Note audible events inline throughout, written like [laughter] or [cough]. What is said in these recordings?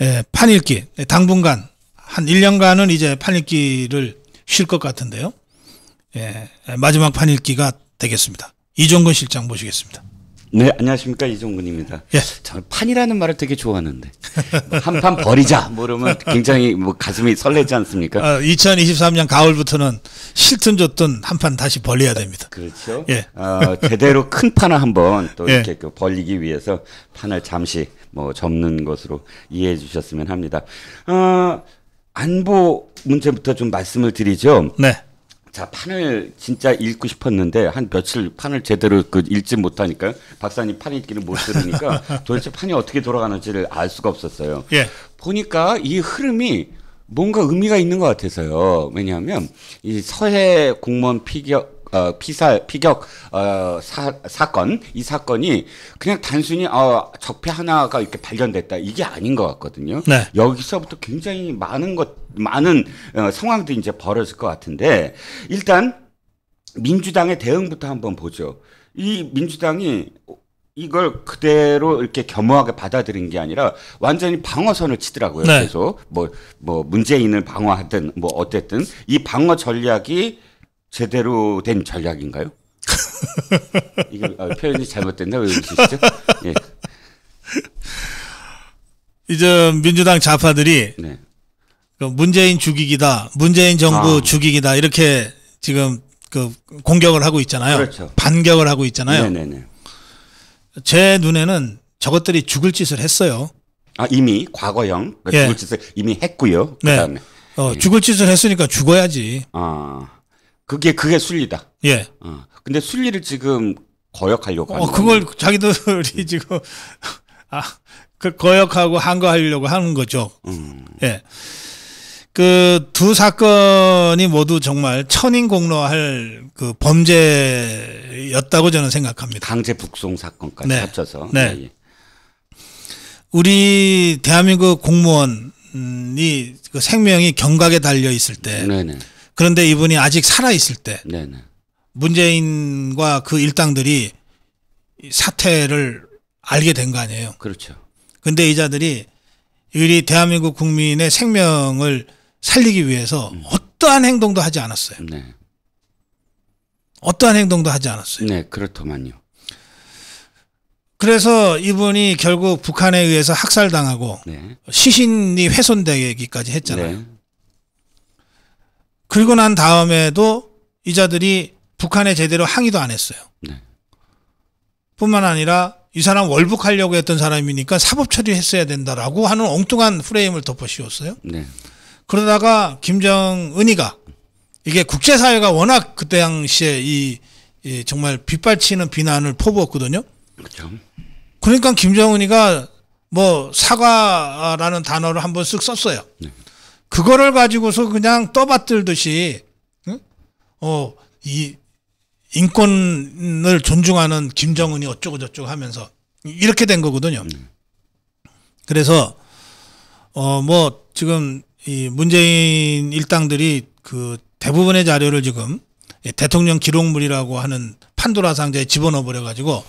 예, 판읽기 당분간 한 1년간은 이제 판읽기를 쉴 것 같은데요. 예, 마지막 판읽기가 되겠습니다. 이종근 실장 모시겠습니다. 네, 안녕하십니까 이종근입니다. 예. 저는 판이라는 말을 되게 좋아하는데 한 판 버리자 뭐 그러면 굉장히 뭐 가슴이 설레지 않습니까? 어, 2023년 가을부터는 싫든 좋든 한 판 다시 벌려야 됩니다. 그렇죠. 예. 어, 제대로 큰 판을 한번 또 예. 이렇게 그 벌리기 위해서 판을 잠시 뭐 접는 것으로 이해해 주셨으면 합니다. 어, 안보 문제부터 좀 말씀을 드리죠. 네. 자, 판을 진짜 읽고 싶었는데 한 며칠 판을 제대로 그 읽지 못하니까 박사님 판 읽기를 못 들으니까 [laughs] 도대체 판이 어떻게 돌아가는지를 알 수가 없었어요. 예. 보니까 이 흐름이 뭔가 의미가 있는 것 같아서요. 왜냐하면 이 서해 공무원 피격 어, 피살 피격 어, 사, 사건 이 사건이 그냥 단순히 어, 적폐 하나가 이렇게 발견됐다 이게 아닌 것 같거든요. 네. 여기서부터 굉장히 많은 것 많은 어, 상황들이 이제 벌어질 것 같은데 일단 민주당의 대응부터 한번 보죠. 이 민주당이 이걸 그대로 이렇게 겸허하게 받아들인 게 아니라 완전히 방어선을 치더라고요. 네. 계속 뭐, 뭐 문재인을 방어하든 뭐 어쨌든 이 방어 전략이 제대로 된 전략인가요? [laughs] 이거 어, 표현이 잘못됐나 왜 그러시죠? 예, 이제 민주당 좌파들이 네, 그 문재인 죽이기다, 문재인 정부 아. 죽이기다 이렇게 지금 그 공격을 하고 있잖아요. 그렇죠. 반격을 하고 있잖아요. 네, 네, 네. 제 눈에는 저것들이 죽을 짓을 했어요. 아 이미 과거형 그 예. 죽을 짓을 이미 했고요. 네. 그다음에 어, 죽을 짓을 했으니까 죽어야지. 아 그게 그게 순리다. 예. 어. 근데 순리를 지금 거역하려고 하는 어, 그걸 자기들이 지금 아, 그 거역하고 한거하려고 하는 거죠. 음. 예. 그 두 사건이 모두 정말 천인공로할 그 범죄였다고 저는 생각합니다. 강제 북송 사건까지 네. 합쳐서 네. 예, 예. 우리 대한민국 공무원이 그 생명이 경각에 달려 있을 때 네네 그런데 이분이 아직 살아 있을 때 네네 문재인과 그 일당들이 이 사태를 알게 된 거 아니에요. 그렇죠. 근데 이 자들이 우리 대한민국 국민의 생명을 살리기 위해서 어떠한 행동도 하지 않았어요. 네. 어떠한 행동도 하지 않았어요. 네 그렇더만요. 그래서 이분이 결국 북한에 의해서 학살당하고 네. 시신이 훼손되기까지 했잖아요. 네. 그리고 난 다음에도 이 자들이 북한에 제대로 항의도 안 했어요. 네. 뿐만 아니라 이 사람 월북하려고 했던 사람이니까 사법 처리했어야 된다라고 하는 엉뚱한 프레임을 덮어 씌웠어요. 네. 그러다가 김정은이가 이게 국제사회가 워낙 그때 당시에 이, 이 정말 빗발치는 비난을 퍼부었거든요. 그렇죠. 그러니까 김정은이가 뭐 사과라는 단어를 한번 쓱 썼어요. 네. 그거를 가지고서 그냥 떠받들듯이 응? 어, 이 인권을 존중하는 김정은이 어쩌고 저쩌고 하면서 이렇게 된 거거든요. 그래서 어 뭐 지금 이 문재인 일당들이 그 대부분의 자료를 지금 이 대통령 기록물이라고 하는 판도라 상자에 집어넣어 버려 가지고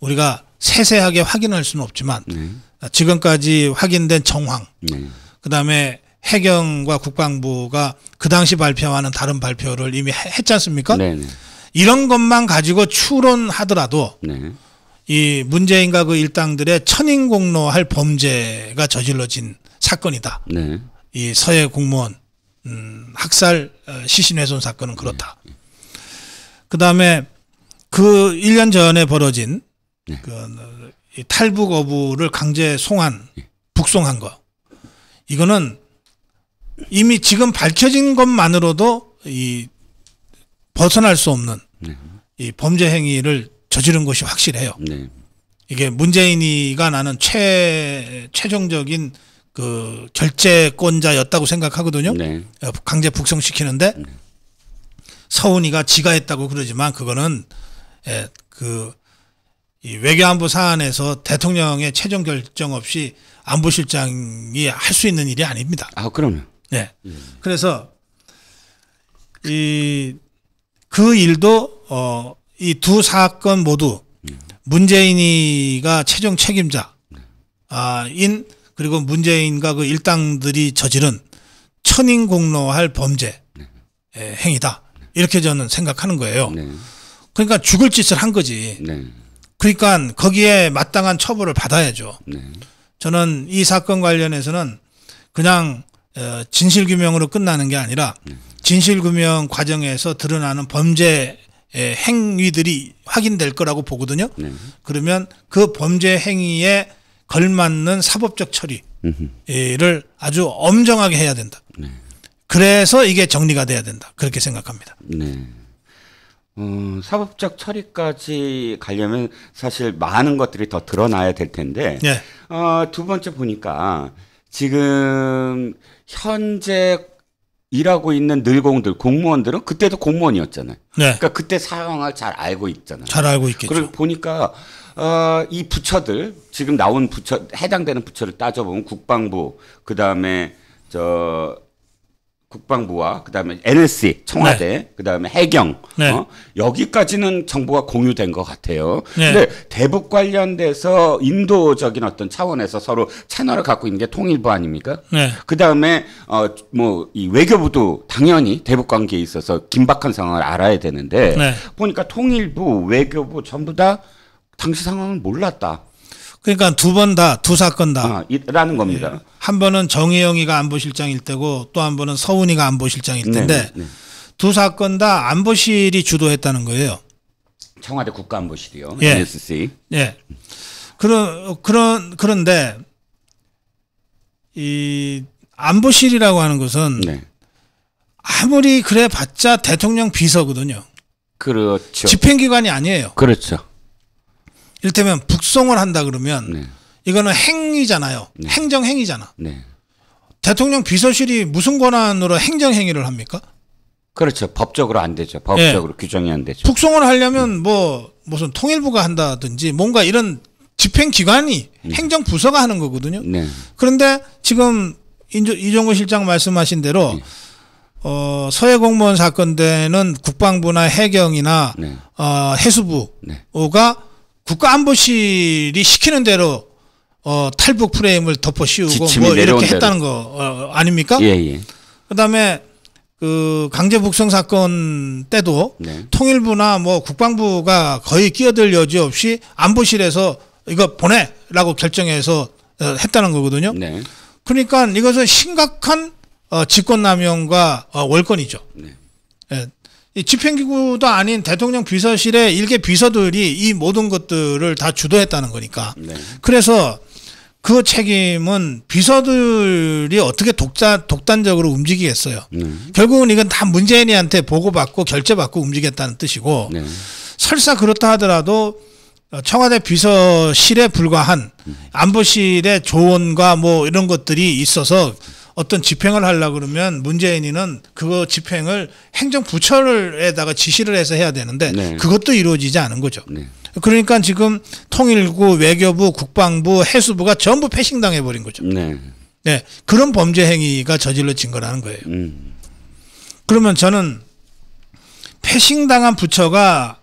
우리가 세세하게 확인할 수는 없지만 네. 지금까지 확인된 정황 네. 그다음에 해경과 국방부가 그 당시 발표하는 다른 발표를 이미 해- 했지 않습니까? 네. 네. 이런 것만 가지고 추론하더라도 네. 이 문재인과 그 일당들의 천인공로할 범죄가 저질러진 사건이다. 네. 이 서해 공무원 음, 학살 어, 시신훼손 사건은 그렇다. 그다음에 그 1년 전에 벌어진 네. 그 탈북 어부를 강제 송환 북송한 거 이거는 이미 지금 밝혀진 것만으로도 이 벗어날 수 없는 네. 이 범죄 행위를 저지른 것이 확실해요. 네. 이게 문재인이가 나는 최 최종적인 그 결재권자였다고 생각하거든요. 네. 어, 강제 북송시키는데 서훈이가 지가 했다고 그러지만 그거는 예, 그이 외교안보 사안에서 대통령의 최종 결정 없이 안보실장이 할 수 있는 일이 아닙니다. 아 그럼요. 네. 그래서 이 그 일도 어 이 두 사건 모두 문재인이가 최종 책임자인 그리고 문재인과 그 일당들이 저지른 천인공노할 범죄 의 행위다. 이렇게 저는 생각하는 거예요. 네. 그러니까 죽을 짓을 한 거지. 네. 그러니까 거기에 마땅한 처벌을 받아야죠. 네. 저는 이 사건 관련해서는 그냥 어, 진실규명으로 끝나는 게 아니라 진실규명 과정에서 드러나는 범죄 행위들이 확인될 거라고 보거든요. 네. 그러면 그 범죄 행위에 걸맞는 사법적 처리를 아주 엄정하게 해야 된다. 그래서 이게 정리가 돼야 된다. 그렇게 생각합니다. 네. 어, 사법적 처리까지 가려면 사실 많은 것들이 더 드러나야 될 텐데 예. 어, 두 번째 보니까 지금 현재 일하고 있는 늘공들 공무원들은 그때도 공무원이었잖아요. 네. 그러니까 그때 상황을 잘 알고 있잖아요. 잘 알고 있겠죠. 그리고 보니까 어, 이 부처들 지금 나온 부처 해당되는 부처를 따져보면 국방부 그 다음에 저 국방부와 그다음에 NSC 청와대 그다음에 해경 네. 어? 여기까지는 정보가 공유된 것 같아요. 네. 근데 대북 관련돼서 인도적인 어떤 차원에서 서로 채널을 갖고 있는 게 통일부 아닙니까? 네. 그 다음에 어 뭐 이 외교부도 당연히 대북 관계에 있어서 긴박한 상황을 알아야 되는데 네. 보니까 통일부, 외교부 전부 다 당시 상황을 몰랐다. 그러니까 두 번 다 두 사건 다. 아, 겁니다. 한 번은 정의영이가 안보실장일 때고 또 한 번은 서훈이가 안보실장일 네, 텐데 네. 두 사건 다 안보실이 주도했다는 거예요. 청와대 국가안보실이요. 예. NSC. 예. 그런 그런 그런데 이 안보실이라고 하는 것은 네. 아무리 그래 봤자 대통령 비서거든요. 그렇죠. 집행기관이 아니에요. 그렇죠. 이를테면 북송을 한다 그러면 네. 이거는 행위잖아요. 행정행위잖아. 네. 대통령 비서실이 무슨 권한으로 행정행위를 합니까? 그렇죠. 법적으로 안 되죠. 법적으로 규정이 안 되죠. 북송을 하려면 뭐 무슨 통일부가 한다든지 뭔가 이런 집행기관이 행정부서가 하는 거거든요. 네. 그런데 지금 이종구 실장 말씀하신 대로 네. 어, 서해 공무원 사건 때는 국방부나 해경이나 네. 어, 해수부가 네. 국가안보실이 시키는 대로 어, 탈북 프레임을 덮어 씌우고 뭐 이렇게. 했다는 거 어, 아닙니까? 예, 예. 그다음에 그 강제 북송 사건 때도 네. 통일부나 뭐 국방부가 거의 끼어들 여지 없이 안보실에서 이거 보내라고 결정해서 어, 했다는 거거든요. 네. 그러니까 이것은 심각한 어, 직권남용과 어, 월권이죠. 네. 예. 이 집행기구도 아닌 대통령 비서실의 일개 비서들이 이 모든 것들을 다 주도했다는 거니까. 네. 그래서 그 책임은 비서들이 어떻게 독자, 독단적으로 움직이겠어요. 네. 결국은 이건 다 문재인이한테 보고받고 결재받고 움직였다는 뜻이고 네. 설사 그렇다 하더라도 청와대 비서실에 불과한 안보실의 조언과 뭐 이런 것들이 있어서 어떤 집행을 하려 그러면 문재인이는 그거 집행을 행정부처를에다가 지시를 해서 해야 되는데 네. 그것도 이루어지지 않은 거죠. 네. 그러니까 지금 통일부, 외교부, 국방부, 해수부가 전부 패싱당해 버린 거죠. 네. 네, 그런 범죄 행위가 저질러진 거라는 거예요. 음. 그러면 저는 패싱당한 부처가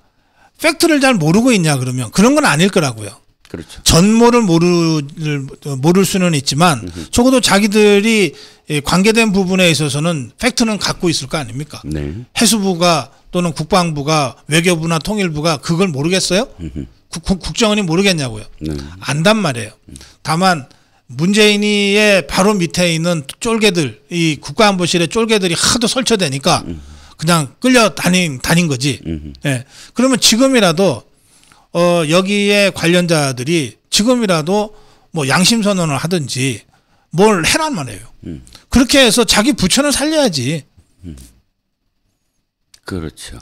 팩트를 잘 모르고 있냐 그러면 그런 건 아닐 거라고요. 그렇죠. 전모를 모를 모를 수는 있지만 적어도 자기들이 이 관계된 부분에 있어서는 팩트는 갖고 있을 거 아닙니까? 네. 해수부가 또는 국방부가 외교부나 통일부가 그걸 모르겠어요? 국, 국- 국정원이 모르겠냐고요? 네. 안단 말이에요. 다만 문재인이의 바로 밑에 있는 쫄개들, 이 국가안보실의 쫄개들이 하도 설쳐대니까 그냥 끌려 다닌 다닌 거지. 음. 예. 그러면 지금이라도 어 여기에 관련자들이 지금이라도 뭐 양심 선언을 하든지 뭘 해란 말이에요. 그렇게 해서 자기 부처는 살려야지. 그렇죠.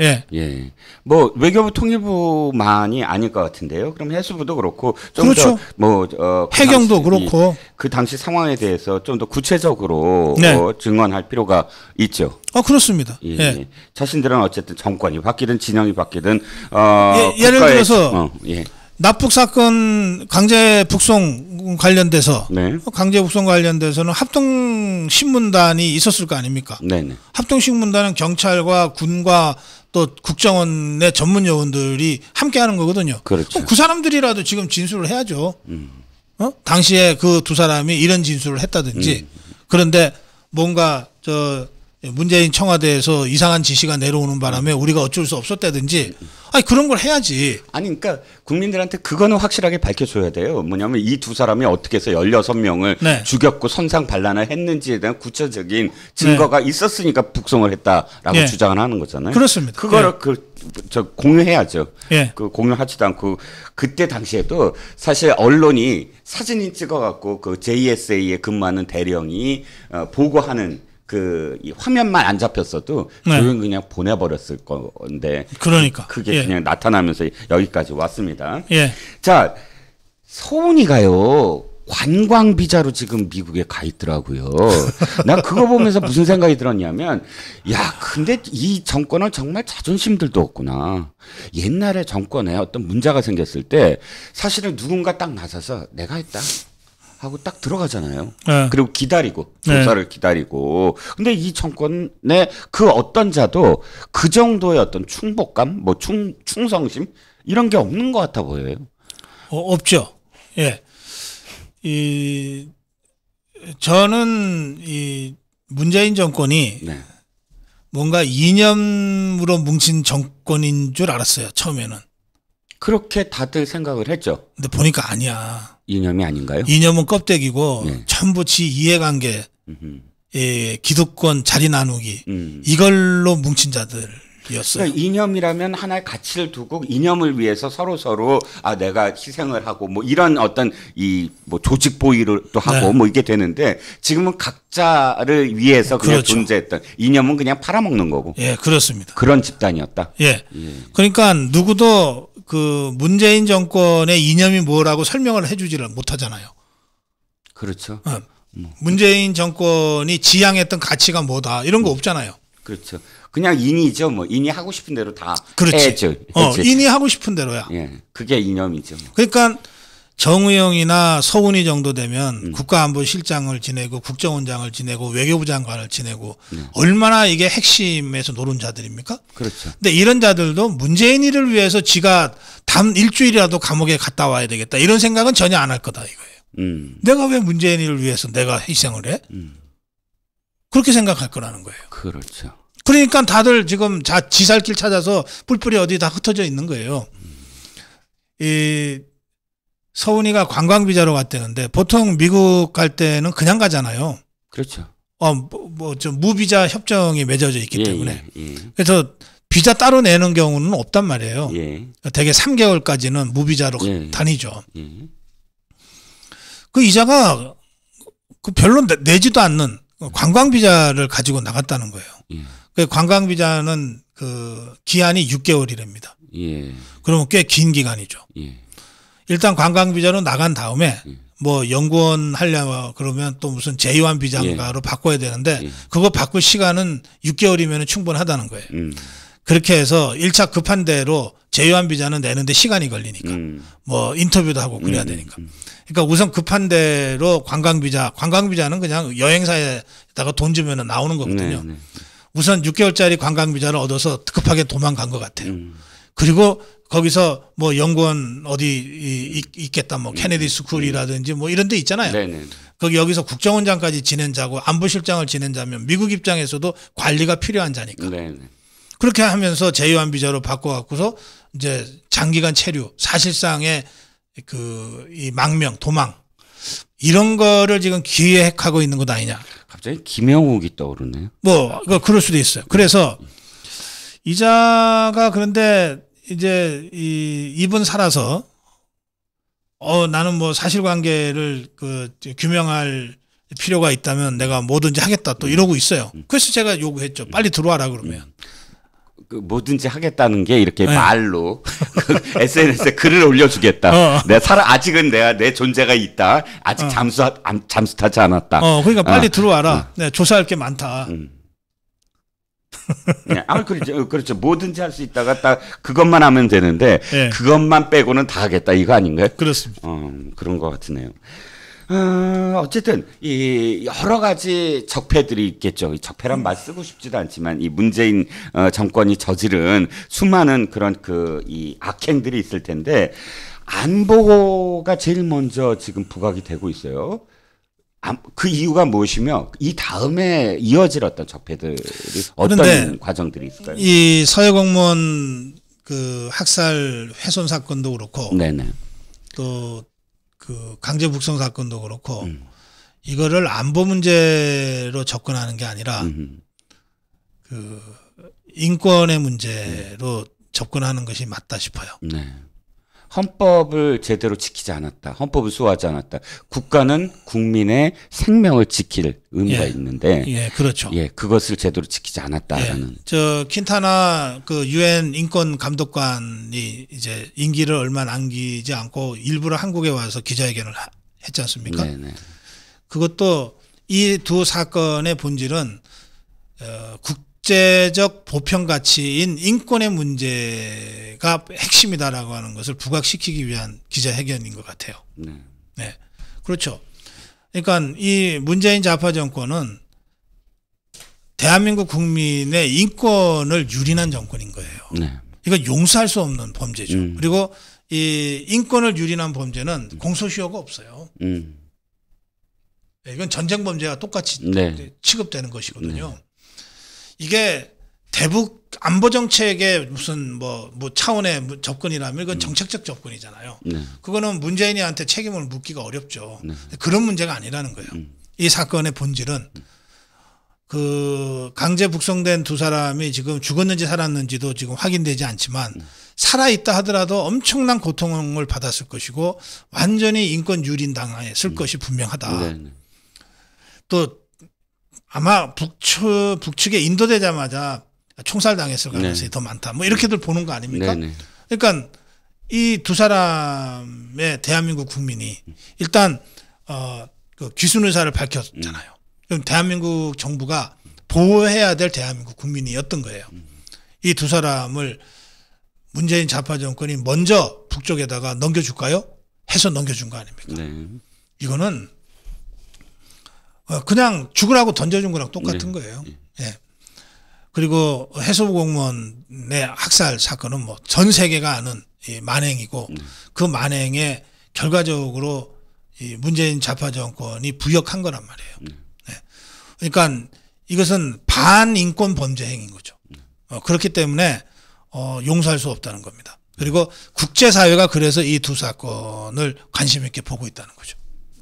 예. 예. 뭐 외교부 통일부만이 아닐 것 같은데요. 그럼 해수부도 그렇고 그렇죠. 좀더뭐 어, 그 해경도 당시 이- 그렇고. 그 당시 상황에 대해서 좀 더 구체적으로 네. 어, 증언할 필요가 있죠. 어 그렇습 예. 예. 자신들은 어쨌든 정권이 바뀌든 진영이 바뀌든 어 예, 예를 국가의- 들어서 어, 예. 납북 사건 강제 북송 관련돼서 네. 강제 북송 관련돼서는 합동 신문단이 있었을 거 아닙니까? 네, 네. 합동 신문단은 경찰과 군과 또 국정원의 전문 요원들이 함께 하는 거거든요. 그렇죠. 그 사람들이라도 지금 진술을 해야죠. 어? 당시에 그 두 사람이 이런 진술을 했다든지 그런데 뭔가 저 문재인 청와대에서 이상한 지시가 내려오는 바람에 우리가 어쩔 수 없었다든지 아니 그런 걸 해야지. 아니 그러니까 국민들한테 그거는 확실하게 밝혀줘야 돼요. 뭐냐면 이 두 사람이 어떻게 해서 16명을 네. 죽였고 선상 반란을 했는지에 대한 구체적인 증거가 있었으니까 북송을 했다라고 네. 주장을 하는 거잖아요. 그렇습니다. 그거를 그 저 공유해야죠. 예. 그 공유하지도 않고 그때 당시에도 사실 언론이 사진이 찍어갖고 그 JSA에 근무하는 대령이 어, 보고하는 그이 화면만 안 잡혔어도 네. 조용히 그냥 보내버렸을 건데 그러니까. 그게 예. 그냥 나타나면서 여기까지 왔습니다. 예. 자, 서훈이가요. 관광 비자로 지금 미국에 가 있더라고요. [laughs] 나 그거 보면서 무슨 생각이 들었냐면, 야, 근데 이 정권은 정말 자존심들도 없구나. 옛날에 정권에 어떤 문제가 생겼을 때 사실은 누군가 딱 나서서 내가 했다. 하고 딱 들어가잖아요. 네. 그리고 기다리고 네. 조사를 기다리고. 근데 이 정권의 그 어떤 자도 그 정도의 어떤 충복감, 뭐 충, 충성심 이런 게 없는 것 같아 보여요. 어, 없죠. 예. 이 저는 이 문재인 정권이 네. 뭔가 이념으로 뭉친 정권인 줄 알았어요. 처음에는. 그렇게 다들 생각을 했죠. 근데 보니까 아니야. 이념이 아닌가요? 이념은 껍데기고 네. 전부 지 이해관계, 음흠. 예, 기득권 자리 나누기 음. 이걸로 뭉친 자들이었어요. 그러니까 이념이라면 하나의 가치를 두고 이념을 위해서 서로 서로 아 내가 희생을 하고 뭐 이런 어떤 이 뭐 조직 보위를 또 하고 네. 뭐 이게 되는데 지금은 각자를 위해서 그냥 그렇죠. 존재했던 이념은 그냥 팔아먹는 거고 예, 그렇습니다. 그런 집단이었다. 예. 예. 그러니까 누구도 그 문재인 정권의 이념이 뭐라고 설명을 해주지를 못하잖아요. 그렇죠. 어. 문재인 정권이 지향했던 가치가 뭐다 이런 거 없잖아요. 그렇죠. 그냥 인이죠. 뭐 인이 하고 싶은 대로 다 그렇지. 해야죠. 어. 인이 하고 싶은 대로야. 예. 그게 이념이죠. 그러니까 정의용이나 서훈이 정도 되면 음. 국가안보실장을 지내고 국정원장을 지내고 외교부 장관을 지내고 네. 얼마나 이게 핵심에서 노른 자들입니까? 그렇죠. 근데 이런 자들도 문재인이를 위해서 지가 담 일주일이라도 감옥에 갔다 와야 되겠다 이런 생각은 전혀 안 할 거다 이거예요. 음. 내가 왜 문재인이를 위해서 내가 희생을 해? 음. 그렇게 생각할 거라는 거예요. 그렇죠. 그러니까 다들 지금 자 지살길 찾아서 뿔뿔이 어디 다 흩어져 있는 거예요. 이 서훈이가 관광 비자로 갔다는데 보통 미국 갈 때는 그냥 가잖아요. 그렇죠. 어뭐저 무비자 협정이 맺어져 있기 예, 때문에 예. 그래서 비자 따로 내는 경우는 없단 말이에요. 예. 대개 3개월까지는 무비자로 예. 다니죠. 예. 그 이자가 그 별로 내- 내지도 않는 관광 비자를 가지고 나갔다는 거예요. 예. 그 관광 비자는 그 기한이 6개월이랍니다. 예. 그러면 꽤 긴 기간이죠. 예. 일단 관광 비자로 나간 다음에 음. 뭐 연구원 하려 그러면 또 무슨 제2완 비자인가로 바꿔야 되는데 예. 그거 바꿀 시간은 6개월이면 충분하다는 거예요. 음. 그렇게 해서 1차 급한 대로 J1 비자는 내는데 시간이 걸리니까 음. 뭐 인터뷰도 하고 그래야 음, 되니까. 음. 그러니까 우선 급한 대로 관광 비자, 관광 비자는 그냥 여행사에다가 돈 주면 나오는 거거든요. 네, 네. 우선 6개월짜리 관광 비자를 얻어서 급하게 도망간 것 같아요. 음. 그리고 거기서 뭐 연구원 어디 있- 있겠다 뭐 케네디 스쿨이라든지 뭐 이런 데 있잖아요. 네, 네. 거기 여기서 국정원장까지 지낸 자고 안보실장을 지낸 자면 미국 입장에서도 관리가 필요한 자니까. 네, 네. 그렇게 하면서 제휴한 비자로 바꿔 갖고서 이제 장기간 체류 사실상의 그 이 망명 도망 이런 거를 지금 기획하고 있는 것 아니냐. 갑자기 김영욱이 떠오르네요. 뭐, 그 그럴 수도 있어요. 그래서 이자가 그런데 이제 이 이분 살아서 어 나는 뭐 사실관계를 그 규명할 필요가 있다면 내가 뭐든지 하겠다 또 이러고 있어요. 그래서 제가 요구했죠. 빨리 들어와라 그러면. 그 뭐든지 하겠다는 게 이렇게 네. 말로 [laughs] 그 SNS에 글을 올려주겠다. 어. 내 살아 아직은 내가 내 존재가 있다. 아직 잠수 안, 잠수 타지 않았다. 어 그러니까 빨리 아, 들어와라. 네, 조사할 게 많다. 음. 네, 아 그렇죠, 그렇죠. 뭐든지 할 수 있다가 딱 그것만 하면 되는데 예. 그것만 빼고는 다 하겠다 이거 아닌가요? 그렇습니다. 어, 그런 것 같으네요. 어, 어쨌든 이 여러 가지 적폐들이 있겠죠. 이 적폐란 말 쓰고 싶지도 않지만 이 문재인 어, 정권이 저지른 수많은 그런 그 이 악행들이 있을 텐데 안보가 제일 먼저 지금 부각이 되고 있어요. 안- 그 이유가 무엇이며 이 다음에 이어질 어떤 적폐들이 어떤 과정들이 있을까요? 이 서해 공무원 그 학살 훼손 사건도 그렇고. 또 그 강제 북송 사건도 그렇고 음. 이거를 안보 문제로 접근하는 게 아니라 음. 그 인권의 문제로 접근하는 것이 맞다 싶어요. 네. 헌법을 제대로 지키지 않았다. 헌법을 수호하지 않았다. 국가는 국민의 생명을 지킬 의무가 예. 있는데, 예, 그렇죠. 예, 그것을 제대로 지키지 않았다라는. 예. 저 킨타나 그 유엔 인권 감독관이 이제 임기를 얼마 남기지 않고 일부러 한국에 와서 기자회견을 하- 했지 않습니까? 네네. 그것도 이 두 사건의 본질은 어, 국 제적 보편 가치인 인권의 문제가 핵심이다라고 하는 것을 부각시키기 위한 기자회견인 것 같아요. 네. 네, 그렇죠. 그러니까 이 문재인 좌파 정권은 대한민국 국민의 인권을 유린한 정권인 거예요. 네. 이건 용서할 수 없는 범죄죠. 음. 그리고 이 인권을 유린한 범죄는 공소시효가 없어요. 음. 네, 이건 전쟁 범죄와 똑같이 네. 취급되는 것이거든요. 이게 대북 안보 정책의 무슨 뭐, 뭐 차원의 뭐 접근이라면 음. 이건 정책적 접근이잖아요. 네. 그거는 문재인이한테 책임을 묻기가 어렵죠. 네. 그런 문제가 아니라는 거예요. 음. 이 사건의 본질은 그 강제 북송된 두 사람이 지금 죽었는지 살았는지도 지금 확인되지 않지만 음. 살아 있다 하더라도 엄청난 고통을 받았을 것이고 완전히 인권 유린 당했을 것이 분명하다. 음. 네. 네. 또 아마 북측 북측에 인도되자마자 총살 당했을 가능성이 네. 더 많다. 뭐 이렇게들 보는 거 아닙니까? 네. 네. 그러니까 이 두 사람의 대한민국 국민이 일단 어그 귀순 의사를 밝혔잖아요. 그럼 대한민국 정부가 보호해야 될 대한민국 국민이었던 거예요. 이 두 사람을 문재인 좌파 정권이 먼저 북쪽에다가 넘겨줄까요? 해서 넘겨준 거 아닙니까? 네. 이거는 어, 그냥 죽으라고 던져준 거랑 똑같은 네. 거예요. 예. 그리고 해수부 공무원의 학살 사건은 뭐 전 세계가 아는 이 만행이고 네. 그 만행에 결과적으로 이 문재인 좌파 정권이 부역한 거란 말이에요. 네. 그러니까 이것은 반인권 범죄 행위인 거죠. 어, 그렇기 때문에 어, 용서할 수 없다는 겁니다. 그리고 국제사회가 그래서 이 두 사건을 관심 있게 보고 있다는 거죠.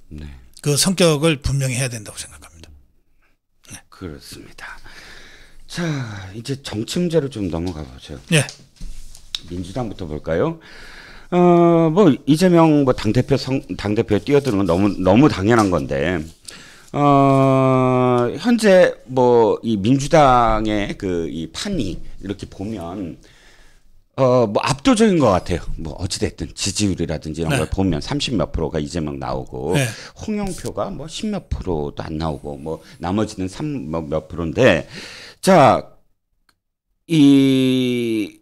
네. 그 성격을 분명히 해야 된다고 생각합니다. 그렇습니다. 자, 이제 정치 문제로 좀 넘어가 보죠. 예. 민주당부터 볼까요? 어, 뭐 이재명 뭐 당대표 성, 당대표에 뛰어드는 건 너무 너무 당연한 건데. 어, 현재 뭐 이 민주당의 그 이 판이 이렇게 보면 어, 뭐 압도적인 것 같아요. 뭐 어찌됐든 지지율이라든지 이런 네. 걸 보면 30 몇 프로가 이재명 나오고 네. 홍영표가 뭐 10 몇 프로도 안 나오고 뭐 나머지는 3몇 프로인데 자, 이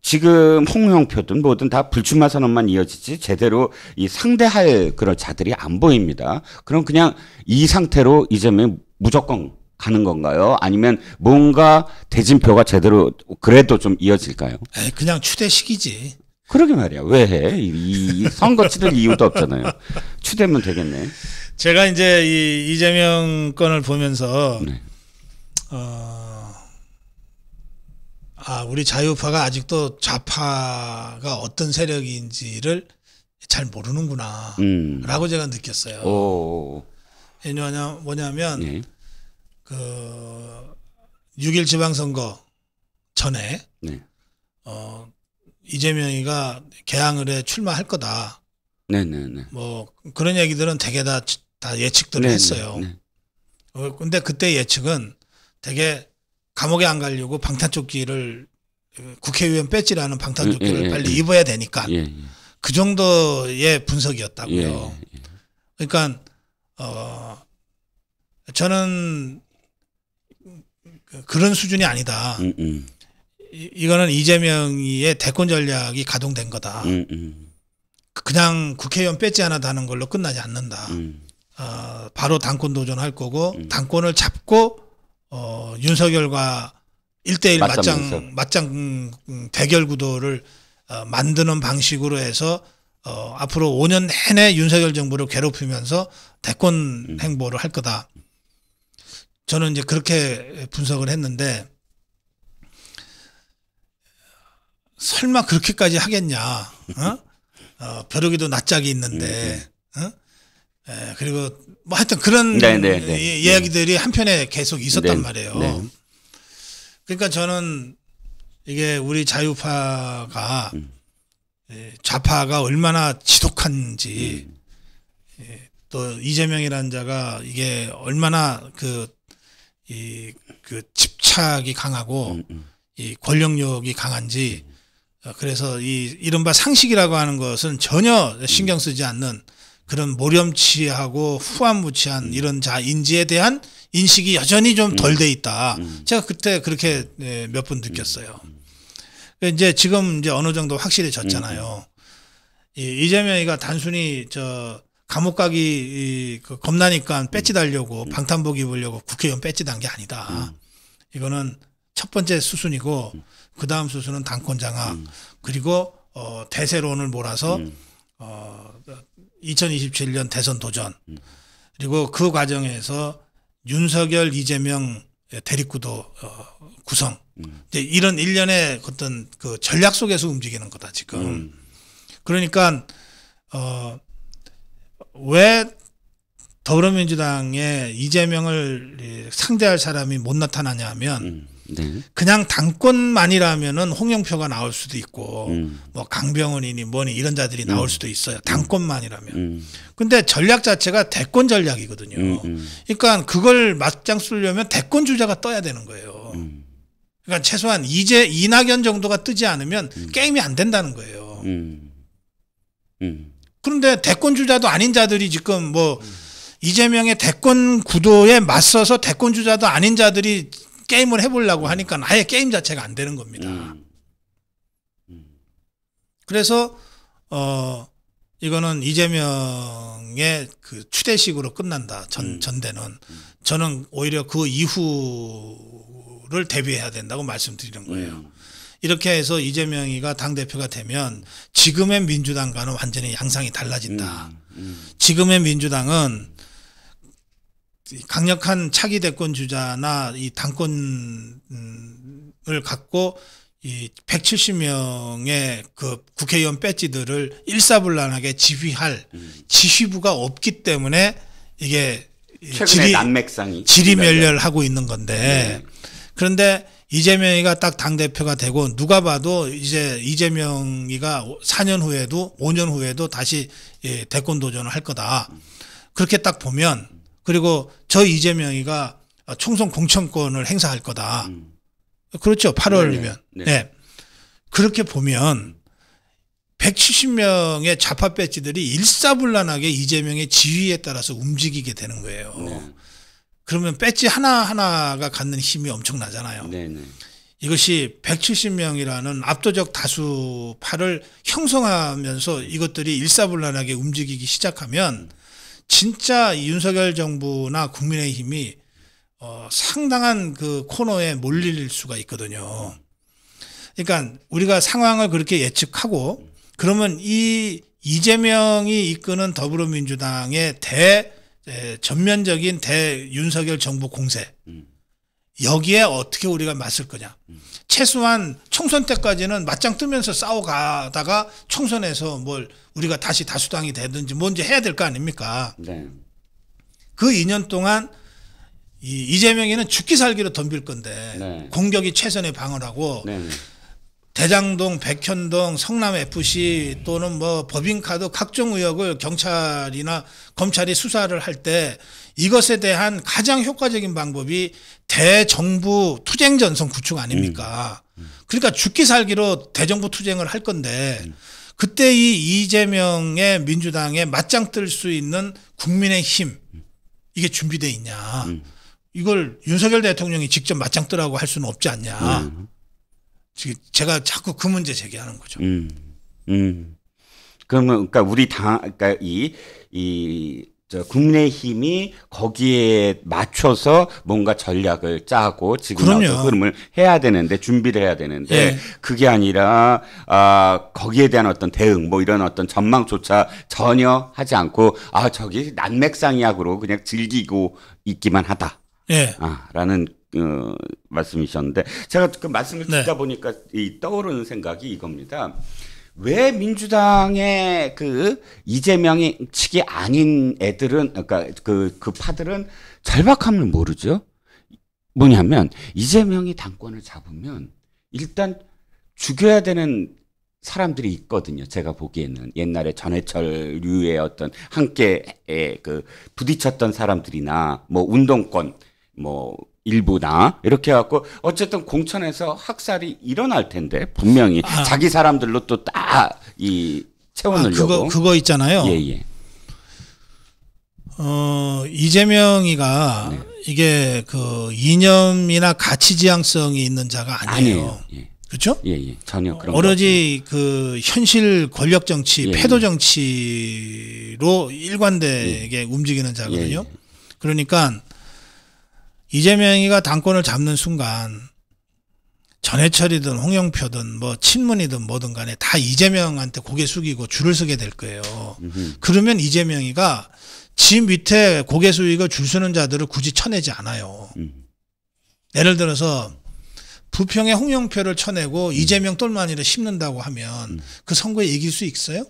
지금 홍영표든 뭐든 다 불출마 선언만 이어지지 제대로 이 상대할 그런 자들이 안 보입니다. 그럼 그냥 이 상태로 이재명 무조건 가는 건가요? 아니면 뭔가 대진표가 제대로 그래도 좀 이어질까요? 에이, 그냥 추대식이지. 그러게 말이야. 왜 해? 이, 이 선거 치를 이유도 없잖아요. 추대면 되겠네. 제가 이제 이 이재명 건을 보면서 네. 어, 아 우리 자유파가 아직도 좌파가 어떤 세력인지를 잘 모르는구나. 음. 라고 제가 느꼈어요. 오. 왜냐하면 뭐냐면 네. 그 6일 지방선거 전에 네. 어 이재명이가 개항을 해 출마할 거다. 네, 네, 네. 뭐 그런 얘기들은 되게 다, 다 예측들을 네, 했어요. 네, 네. 어, 근데 그때 예측은 되게 감옥에 안 가려고 방탄조끼를 어, 국회의원 배지라는 방탄조끼를 예, 예, 빨리 예. 입어야 되니까 예, 예. 그 정도의 예, 분석이었다고요. 예. 그러니까 어 저는 그- 그런 수준이 아니다. 음, 음, 이, 이거는 이재명의 대권 전략이 가동된 거다. 음, 음, 그냥 국회의원 배지 하나 다는 걸로 끝나지 않는다. 음. 어, 바로 당권 도전할 거고 음. 당권을 잡고 어, 윤석열과 1대1 맞서면서. 맞짱 맞짱 음, 대결 구도를 어, 만드는 방식으로 해서 어, 앞으로 5년 내내 윤석열 정부를 괴롭히면서 대권 행보를 할 거다. 저는 이제 그렇게 분석을 했는데 설마 그렇게까지 하겠냐? 어? 어, 벼룩이도 낯짝이 있는데, 어? 에, 그리고 뭐 하여튼 그런 네, 네, 네. 이- 이야기들이 한편에 계속 있었단 네, 말이에요. 네. 그러니까 저는 이게 우리 자유파가 음. 예, 좌파가 얼마나 지독한지 음. 예, 또 이재명이라는 자가 이게 얼마나 그 이 그 집착이 강하고 음, 음. 이 권력욕이 강한지 어, 그래서 이 이른바 상식이라고 하는 것은 전혀 신경 쓰지 않는 그런 모렴치하고 후한무치한 이런 자인지에 대한 인식이 여전히 좀 덜 돼 있다. 제가 그때 그렇게 네, 몇번 느꼈어요. 이제 지금 이제 어느 정도 확실해졌잖아요. 이 이재명이가 단순히 저 감옥 가기 이, 그 겁나니까 배지 달려고 방탄복 입으려고 국회의원 배지 단 게 아니다. 이거는 첫 번째 수순이고 그 다음 수순은 당권 장악. 그리고 어, 대세론을 몰아서 어, 2027년 대선 도전. 그리고 그 과정에서 윤석열 이재명 대립구도 어, 구성. 이제 이런 일련의 어떤 그 전략 속에서 움직이는 거다 지금. 그러니까 어 왜 더불어민주당에 이재명을 상대할 사람이 못 나타나냐 하면 음. 네. 그냥 당권만이라면은 홍영표가 나올 수도 있고 음. 뭐 강병원이니 뭐니 이런 자들이 나올 수도 있어요. 당권만이라면. 음. 근데 전략 자체가 대권 전략이거든요. 음, 음. 그러니까 그걸 맞짱 쓰려면 대권 주자가 떠야 되는 거예요. 음. 그러니까 최소한 이제 이낙연 정도가 뜨지 않으면 게임이 안 된다는 거예요. 음. 음. 그런데 대권 주자도 아닌 자들이 지금 뭐 이재명의 대권 구도에 맞서서 대권 주자도 아닌 자들이 게임을 해보려고 하니까 아예 게임 자체가 안 되는 겁니다. 음. 그래서 어 이거는 이재명의 그 추대식으로 끝난다. 전 전대는 저는 오히려 그 이후를 대비해야 된다고 말씀드리는 거예요. 음. 이렇게 해서 이재명이가 당 대표가 되면 지금의 민주당과는 완전히 양상이 달라진다. 음. 지금의 민주당은 이 강력한 차기 대권 주자나 이 당권을 갖고 이 170명의 그 국회의원 배지들을 일사불란하게 지휘할 지휘부가 없기 때문에 이게 질이 난맥상이 지리멸렬하고 있는 건데 네. 그런데 이재명이가 딱 당 대표가 되고 누가 봐도 이제 이재명이가 4년 후에도 5년 후에도 다시 예, 대권 도전을 할 거다. 그렇게 딱 보면 그리고 저 이재명이가 총선 공천권을 행사할 거다. 음. 그렇죠. 8월이면. 네. 네. 그렇게 보면 170명의 좌파 배지들이 일사불란하게 이재명의 지휘에 따라서 움직이게 되는 거예요. 네. 그러면 배지 하나하나가 갖는 힘이 엄청나잖아요. 네, 네. 이것이 170명이라는 압도적 다수파를 형성하면서 이것들이 일사불란하게 움직이기 시작하면 진짜 윤석열 정부나 국민의힘이 어, 상당한 그 코너에 몰릴 수가 있거든요. 그러니까 우리가 상황을 그렇게 예측하고 그러면 이 이재명이 이끄는 더불어민주당의 대 에, 전면적인 대 윤석열 정부 공세 여기에 어떻게 우리가 맞설 거냐. 최소한 총선 때까지는 맞짱 뜨면서 싸워가다가 총선에서 뭘 우리가 다시 다수당이 되든지 뭔지 해야 될 거 아닙니까? 네. 그 2년 동안 이 이재명이는 죽기 살기로 덤빌 건데 네. 공격이 최선의 방어라고 네. 네. 대장동, 백현동, 성남 FC 또는 뭐 법인카드 각종 의혹을 경찰이나 검찰이 수사를 할 때 이것에 대한 가장 효과적인 방법이 대정부 투쟁 전선 구축 아닙니까? 그러니까 죽기 살기로 대정부 투쟁을 할 건데 그때 이 이재명의 민주당에 맞짱 뜰 수 있는 국민의 힘 이게 준비돼 있냐? 이걸 윤석열 대통령이 직접 맞짱 뜨라고 할 수는 없지 않냐? 지금 제가 자꾸 그 문제 제기하는 거죠. 음. 음. 그러면 그러니까 우리 당 그러니까 이이저 국민의힘이 거기에 맞춰서 뭔가 전략을 짜고 지금. 나오는 흐름을 해야 되는데 준비를 해야 되는데 예. 그게 아니라 아 거기에 대한 어떤 대응 뭐 이런 어떤 전망조차 전혀 하지 않고 아 저기 난맥상이야으로 그냥 즐기고 있기만 하다. 예. 아, 라는 어, 말씀이셨는데 제가 그 말씀을 네. 듣다 보니까 이 떠오르는 생각이 이겁니다. 왜 민주당의 그 이재명이 측이 아닌 애들은 그러니까 그, 그 파들은 절박함을 모르죠. 뭐냐면 이재명이 당권을 잡으면 일단 죽여야 되는 사람들이 있거든요. 제가 보기에는 옛날에 전해철류의 어떤 함께에 그 부딪혔던 사람들이나 뭐 운동권 뭐 일부나 이렇게 해갖고 어쨌든 공천에서 학살이 일어날 텐데 분명히 아. 자기 사람들로 또딱이 아, 채워넣으려고 그거 그거 있잖아요. 예 예. 어, 이재명이가 네. 이게 그 이념이나 가치 지향성이 있는 자가 아니에요. 아니에요. 예. 그렇죠? 예, 예. 전혀 그런 거 오로지 그 현실 권력 정치, 예, 패도 예. 정치로 일관되게 움직이는 자거든요. 예, 예. 그러니까 이재명이가 당권을 잡는 순간 전해철이든 홍영표든 뭐 친문이든 뭐든 간에 다 이재명한테 고개 숙이고 줄을 서게 될 거예요. 그러면 이재명이가 지 밑에 고개 숙이고 줄 서는 자들을 굳이 쳐내지 않아요. 음. 예를 들어서 부평의 홍영표를 음. 쳐내고 이재명 똘마니를 심는다고 하면 그 선거에 이길 수 있어요?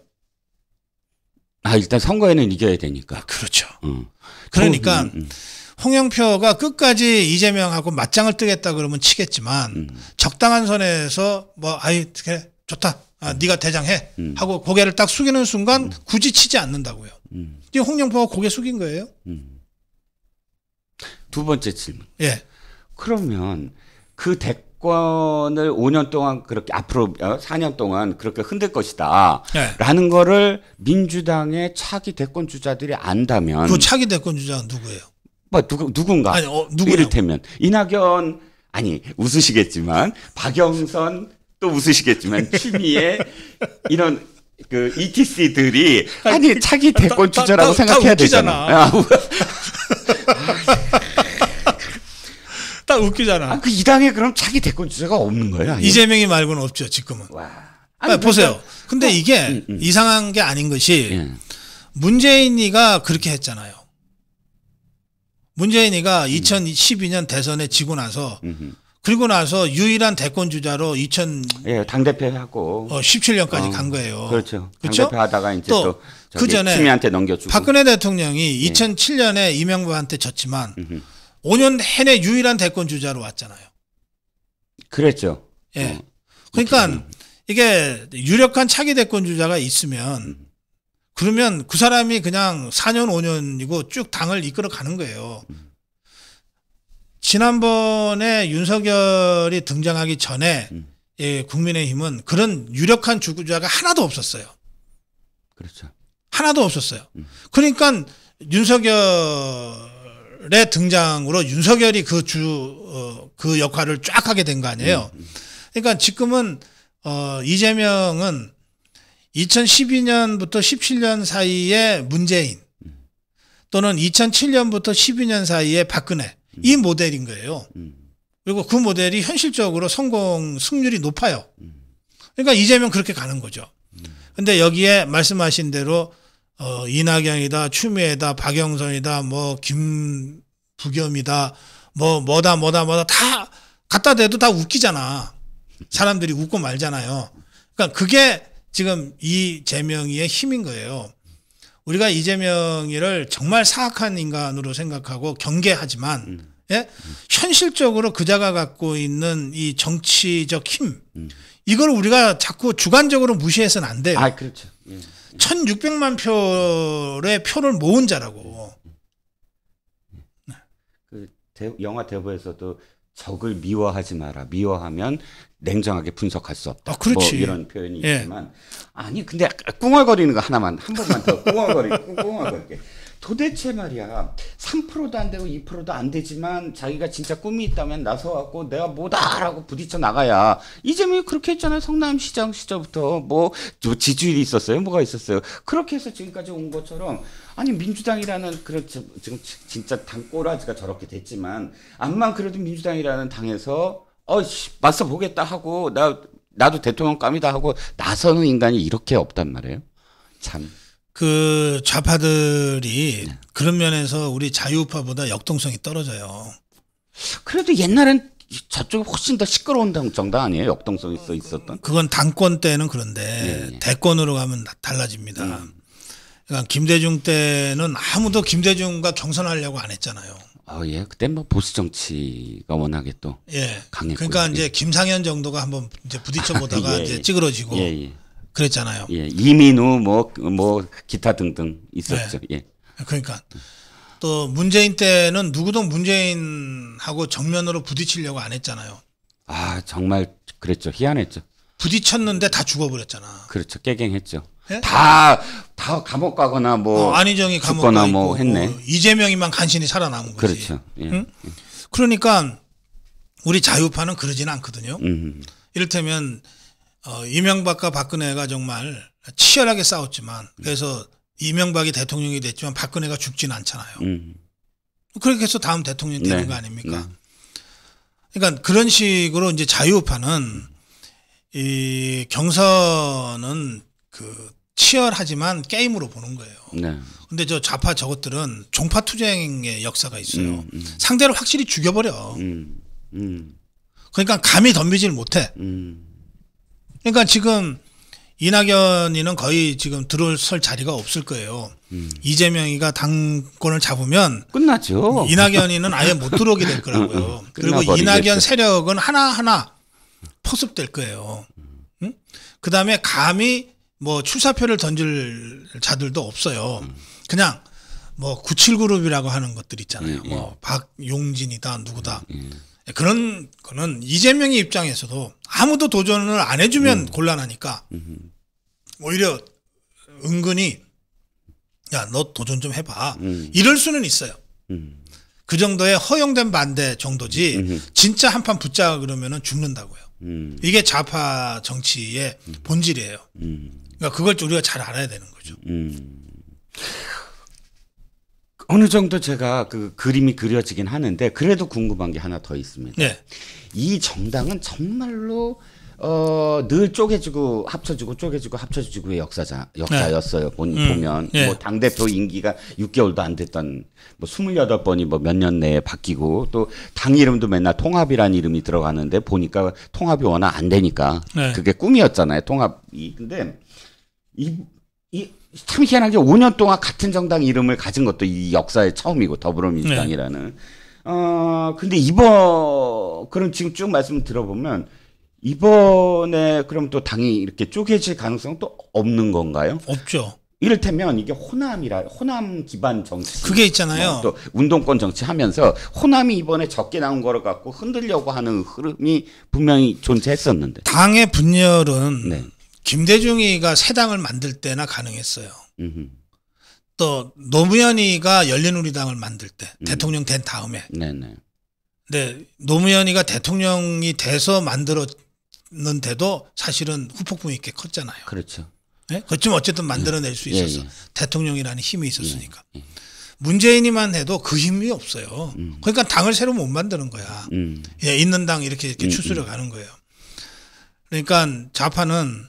아 일단 선거에는 이겨야 되니까. 그렇죠. 음. 그러니까 음, 음, 홍영표가 끝까지 이재명하고 맞짱을 뜨겠다 그러면 치겠지만 음. 적당한 선에서 뭐 아이 그래 좋다 아, 네가 대장해 음. 하고 고개를 딱 숙이는 순간 굳이 치지 않는다고요. 음, 이 홍영표가 고개 숙인 거예요. 음. 두 번째 질문. 예. 그러면 그 대권을 5년 동안 그렇게 앞으로 어, 4년 동안 그렇게 흔들 것이다. 예. 라는 거를 민주당의 차기 대권 주자들이 안다면 그 차기 대권 주자가 누구예요? 뭐 누구 누군가 아니 어? 이를테면 이낙연 아니 웃으시겠지만 박영선 또 웃으시겠지만 [laughs] 추미애 이런 그 ETC들이 아니 차기 대권 다- 주자라고 다- 다 생각해야 웃기잖아. 되잖아. 아, 딱 웃기잖아. 아, 그 이 당에 그럼 차기 대권 주자가 없는? 아예? 이재명이 말고는 없죠 지금은. 와. 아, 보세요. 근데 이게 음, 음. 이상한 게 아닌 것이 예. 문재인이가 그렇게 했잖아요. 문재인이가 음. 2012년 대선에 지고 나서. 그리고 나서 유일한 대권 주자로 2017년까지 예, 당 대표 하고 어, 간 거예요. 그렇죠. 당 그렇죠? 대표 하다가 이제 또 또, 그 전에 추미애한테 넘겨주고. 박근혜 대통령이 2007년에 이명박한테 졌지만 예. 음흠. 5년 내내 유일한 대권 주자로 왔잖아요. 그랬죠. 예. 어. 그러니까 이게 유력한 차기 대권 주자가 있으면 그러면 그 사람이 그냥 4년 5년이고 쭉 당을 이끌어 가는 거예요. 지난번에 윤석열이 등장하기 전에 음. 예, 국민의힘은 그런 유력한 주자가 하나도 없었어요. 그렇죠. 하나도 없었어요. 그러니까 윤석열의 등장으로 윤석열이 그 주, 어, 그 역할을 쫙 하게 된 거 아니에요. 그러니까 지금은, 어, 이재명은 2012년부터 17년 사이에 문재인 또는 2007년부터 12년 사이에 박근혜 이 모델인 거예요. 음. 그리고 그 모델이 현실적으로 성공 승률이 높아요. 그러니까 이재명 그렇게 가는 거죠. 근데 여기에 말씀하신 대로 어 이낙연이다, 추미애다, 박영선이다, 뭐 김부겸이다, 뭐 뭐다 뭐다 뭐다 다 갖다 대도 다 웃기잖아. 사람들이 웃고 말잖아요. 그러니까 그게 지금 이 재명이의 힘인 거예요. 우리가 이재명이를 정말 사악한 인간으로 생각하고 경계하지만 예? 현실적으로 그자가 갖고 있는 이 정치적 힘 이걸 우리가 자꾸 주관적으로 무시해서는 안 돼요. 아, 그렇죠. 예. 1600만 표의 표를 모은 자라고. 그 대- 영화 대부에서도 적을 미워하지 마라. 미워하면 냉정하게 분석할 수 없다. 아, 그렇지. 뭐 이런 표현이 예. 있지만. 아니 근데 꿍얼거리는 거 하나만 한 번만 더 [laughs] 꿍얼거리 꿍얼거리게. 도대체 말이야. 3%도 안 되고 2%도 안 되지만 자기가 진짜 꿈이 있다면 나서갖고 내가 뭐다라고 부딪혀 나가야. 이재명이 그렇게 했잖아요. 성남시장 시절부터. 뭐 지지율이 있었어요? 뭐가 있었어요? 그렇게 해서 지금까지 온 것처럼 아니 민주당이라는 그런 지금 진짜 당 꼬라지가 저렇게 됐지만 암만 그래도 민주당이라는 당에서 어씨 맞서 보겠다 하고 나 나도 대통령감이다 하고 나서는 인간이 이렇게 없단 말이에요 참. 그 좌파들이 네. 그런 면에서 우리 자유우파보다 역동성이 떨어져요. 그래도 옛날엔 저쪽이 훨씬 더 시끄러운 정당 아니에요? 역동성이 써 있었던? 그건 당권 때는 그런데 예, 예. 대권으로 가면 달라집니다. 음. 그러니까 김대중 때는 아무도 김대중과 경선하려고 안 했잖아요. 어, 예. 그때 뭐 보수 정치가 워낙에 또 예. 강했고. 그러니까 이제 예. 김상현 정도가 한번 이제 부딪혀 [laughs] 보다가 예, 이제 예. 찌그러지고 예, 그랬잖아요. 예, 이민우 뭐, 뭐, 기타 등등 있었죠. 네. 예. 그러니까 또 문재인 때는 누구도 문재인하고 정면으로 부딪히려고 안 했잖아요. 아, 정말 그랬죠. 희한했죠. 부딪혔는데 다 죽어버렸잖아. 그렇죠. 깨갱했죠. 예? 다, 다 감옥 가거나 뭐. 어, 안희정이 감옥 가거나 뭐 했네. 뭐 이재명이만 간신히 살아남은 거지. 그렇죠. 예. 응? 그러니까 우리 자유파는 그러지는 않거든요. 음. 이를테면 어, 이명박과 박근혜가 정말 치열하게 싸웠지만 그래서 이명박이 대통령이 됐지만 박근혜가 죽지는 않잖아요. 음. 그렇게 해서 다음 대통령이 되는 네. 거 아닙니까? 네. 그러니까 그런 식으로 이제 자유파는 이 경선은 그 치열하지만 게임으로 보는 거예요. 네. 근데 저 좌파 저것들은 종파 투쟁의 역사가 있어요. 음, 음. 상대를 확실히 죽여버려. 음, 음. 그러니까 감히 덤비질 못해. 음. 그러니까 지금 이낙연이는 거의 지금 들어설 자리가 없을 거예요. 음. 이재명이가 당권을 잡으면 끝났죠. 이낙연이는 아예 못 들어오게 될 거라고요. [laughs] 그리고 이낙연 세력은 하나하나 포섭될 거예요. 응? 그 다음에 감히 뭐 출사표를 던질 자들도 없어요. 그냥 뭐 97그룹이라고 하는 것들 있잖아요. 음, 뭐 박용진이다 누구다. 음, 그런 거는 이재명의 입장에서도 아무도 도전을 안 해주면 음. 곤란하니까 오히려 은근히 야 너 도전 좀 해봐 음. 이럴 수는 있어요. 음. 그 정도의 허용된 반대 정도지 음. 진짜 한판 붙자 그러면은 죽는다고요. 음. 이게 좌파 정치의 음. 본질이에요. 그러니까 그걸 우리가 잘 알아야 되는 거죠. 어느 정도 제가 그 그림이 그려지긴 하는데 그래도 궁금한 게 하나 더 있습니다. 네. 이 정당은 정말로 어, 늘 쪼개지고 합쳐지고 쪼개지고 합쳐지고의 역사자 역사였어요. 네. 본, 음, 보면 네. 뭐당 대표 임기가 6개월도 안 됐던 뭐 28번이 뭐 몇 년 내에 바뀌고 또 당 이름도 맨날 통합이라는 이름이 들어가는데 보니까 통합이 워낙 안 되니까 네. 그게 꿈이었잖아요. 통합이. 근데 이 이 참 희한하게 5년 동안 같은 정당 이름을 가진 것도 이 역사의 처음이고 더불어민주당이라는. 네. 어 근데 이번 그런 지금 쭉 말씀 들어보면 이번에 그럼 또 당이 이렇게 쪼개질 가능성 또 없는 건가요? 없죠. 이를테면 이게 호남이라 호남 기반 정치 그게 있잖아요. 뭐또 운동권 정치 하면서 호남이 이번에 적게 나온 거를 갖고 흔들려고 하는 흐름이 분명히 존재했었는데 당의 분열은 네. 김대중이가 새 당을 만들 때나 가능했어요. 음흠. 또 노무현이가 열린우리당을 만들 때 음. 대통령 된 다음에. 네네. 네, 노무현이가 대통령이 돼서 만들어 는데도 사실은 후폭풍이 있게 컸잖아요. 그렇죠. 네? 그렇지만 어쨌든 만들어낼 수 예, 있었어. 예, 예. 대통령이라는 힘이 있었으니까. 예, 예. 문재인이만 해도 그 힘이 없어요. 음. 그러니까 당을 새로 못 만드는 거야. 음. 예, 있는 당 이렇게, 이렇게 음, 추스려 음. 가는 거예요. 그러니까 좌파는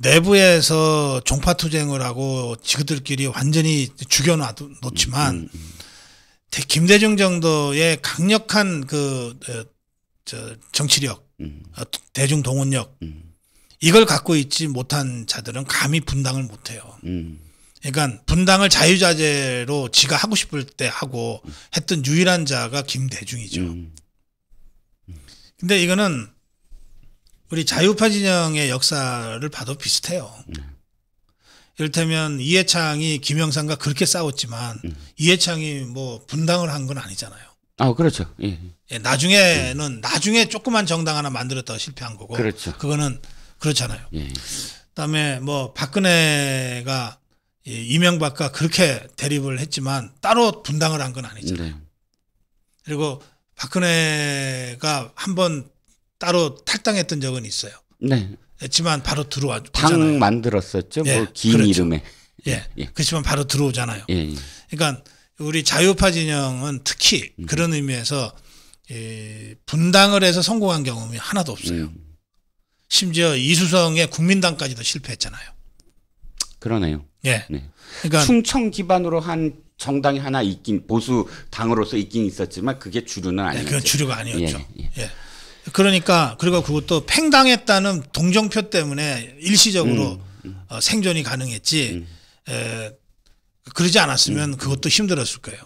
내부에서 종파 투쟁을 하고 지그들끼리 완전히 죽여놓지만 음, 음, 김대중 정도의 강력한 그 어, 저 정치력 음. 아, 대중 동원력 음. 이걸 갖고 있지 못한 자들은 감히 분당을 못해요. 음. 그러니까 분당을 자유자재로 지가 하고 싶을 때 하고 했던 유일한 자가 김대중이죠. 음. 근데 이거는 우리 자유파 진영의 역사를 봐도 비슷해요. 네. 이를테면 이해창이 김영삼과 그렇게 싸웠지만 음. 이해창이 뭐 분당을 한 건 아니잖아요. 아 그렇죠. 예. 예, 나중에는 나중에 조그만 정당 하나 만들었다가 실패한 거고. 그렇죠. 그거는 그렇잖아요. 예. 그다음에 뭐 박근혜가 이 이명박과 그렇게 대립을 했지만 따로 분당을 한 건 아니죠. 네. 그리고 박근혜가 한번 따로 탈당했던 적은 있어요. 네. 했지만 바로 들어와 당 만들었었죠. 예, 뭐긴 그렇죠. 이름에. 예. 예. 그렇지만 바로 들어오잖아요. 예. 예. 그러니까 우리 자유파 진영은 특히 음. 그런 의미에서 이 분당을 해서 성공한 경험이 하나도 없어요. 음, 심지어 이수성의 국민당까지도 실패했잖아요. 그러네요. 예. 네. 그러니까 충청 기반으로 한 정당이 하나 있긴 보수 당으로서 있긴 있었지만 그게 주류는 예, 아니었죠. 그건 주류가 아니었죠. 예, 예. 그러니까 그리고 그것도 팽당했다는 동정표 때문에 일시적으로 음, 어, 생존이 가능했지. 에, 그러지 음. 않았으면 그것도 힘들었을 거예요.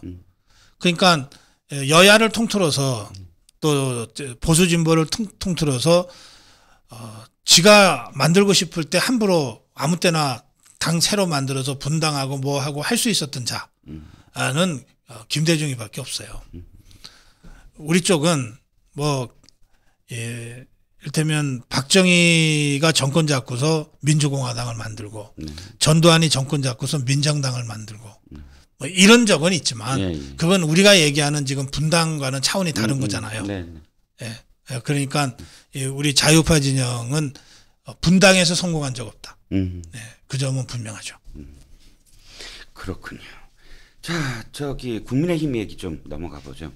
그러니까 에, 여야를 통틀어서 또 이제 보수 진보를 통, 통틀어서 어, 지가 만들고 싶을 때 함부로 아무 때나 당 새로 만들어서 분당하고 뭐 하고 할 수 있었던 자는 어, 김대중이밖에 없어요. 우리 쪽은 뭐 예, 이를테면 박정희가 정권 잡고서 민주공화당을 만들고 전두환이 정권 잡고서 민정당을 만들고 뭐 이런 적은 있지만 예, 예. 그건 우리가 얘기하는 지금 분당과는 차원이 다른 거잖아요. 네, 네. 예. 예, 그러니까 이 우리 자유파 진영은 어, 분당에서 성공한 적 없다. 음, 예, 그 점은 분명하죠. 그렇군요. 자, 저기 국민의힘 얘기 좀 넘어가 보죠.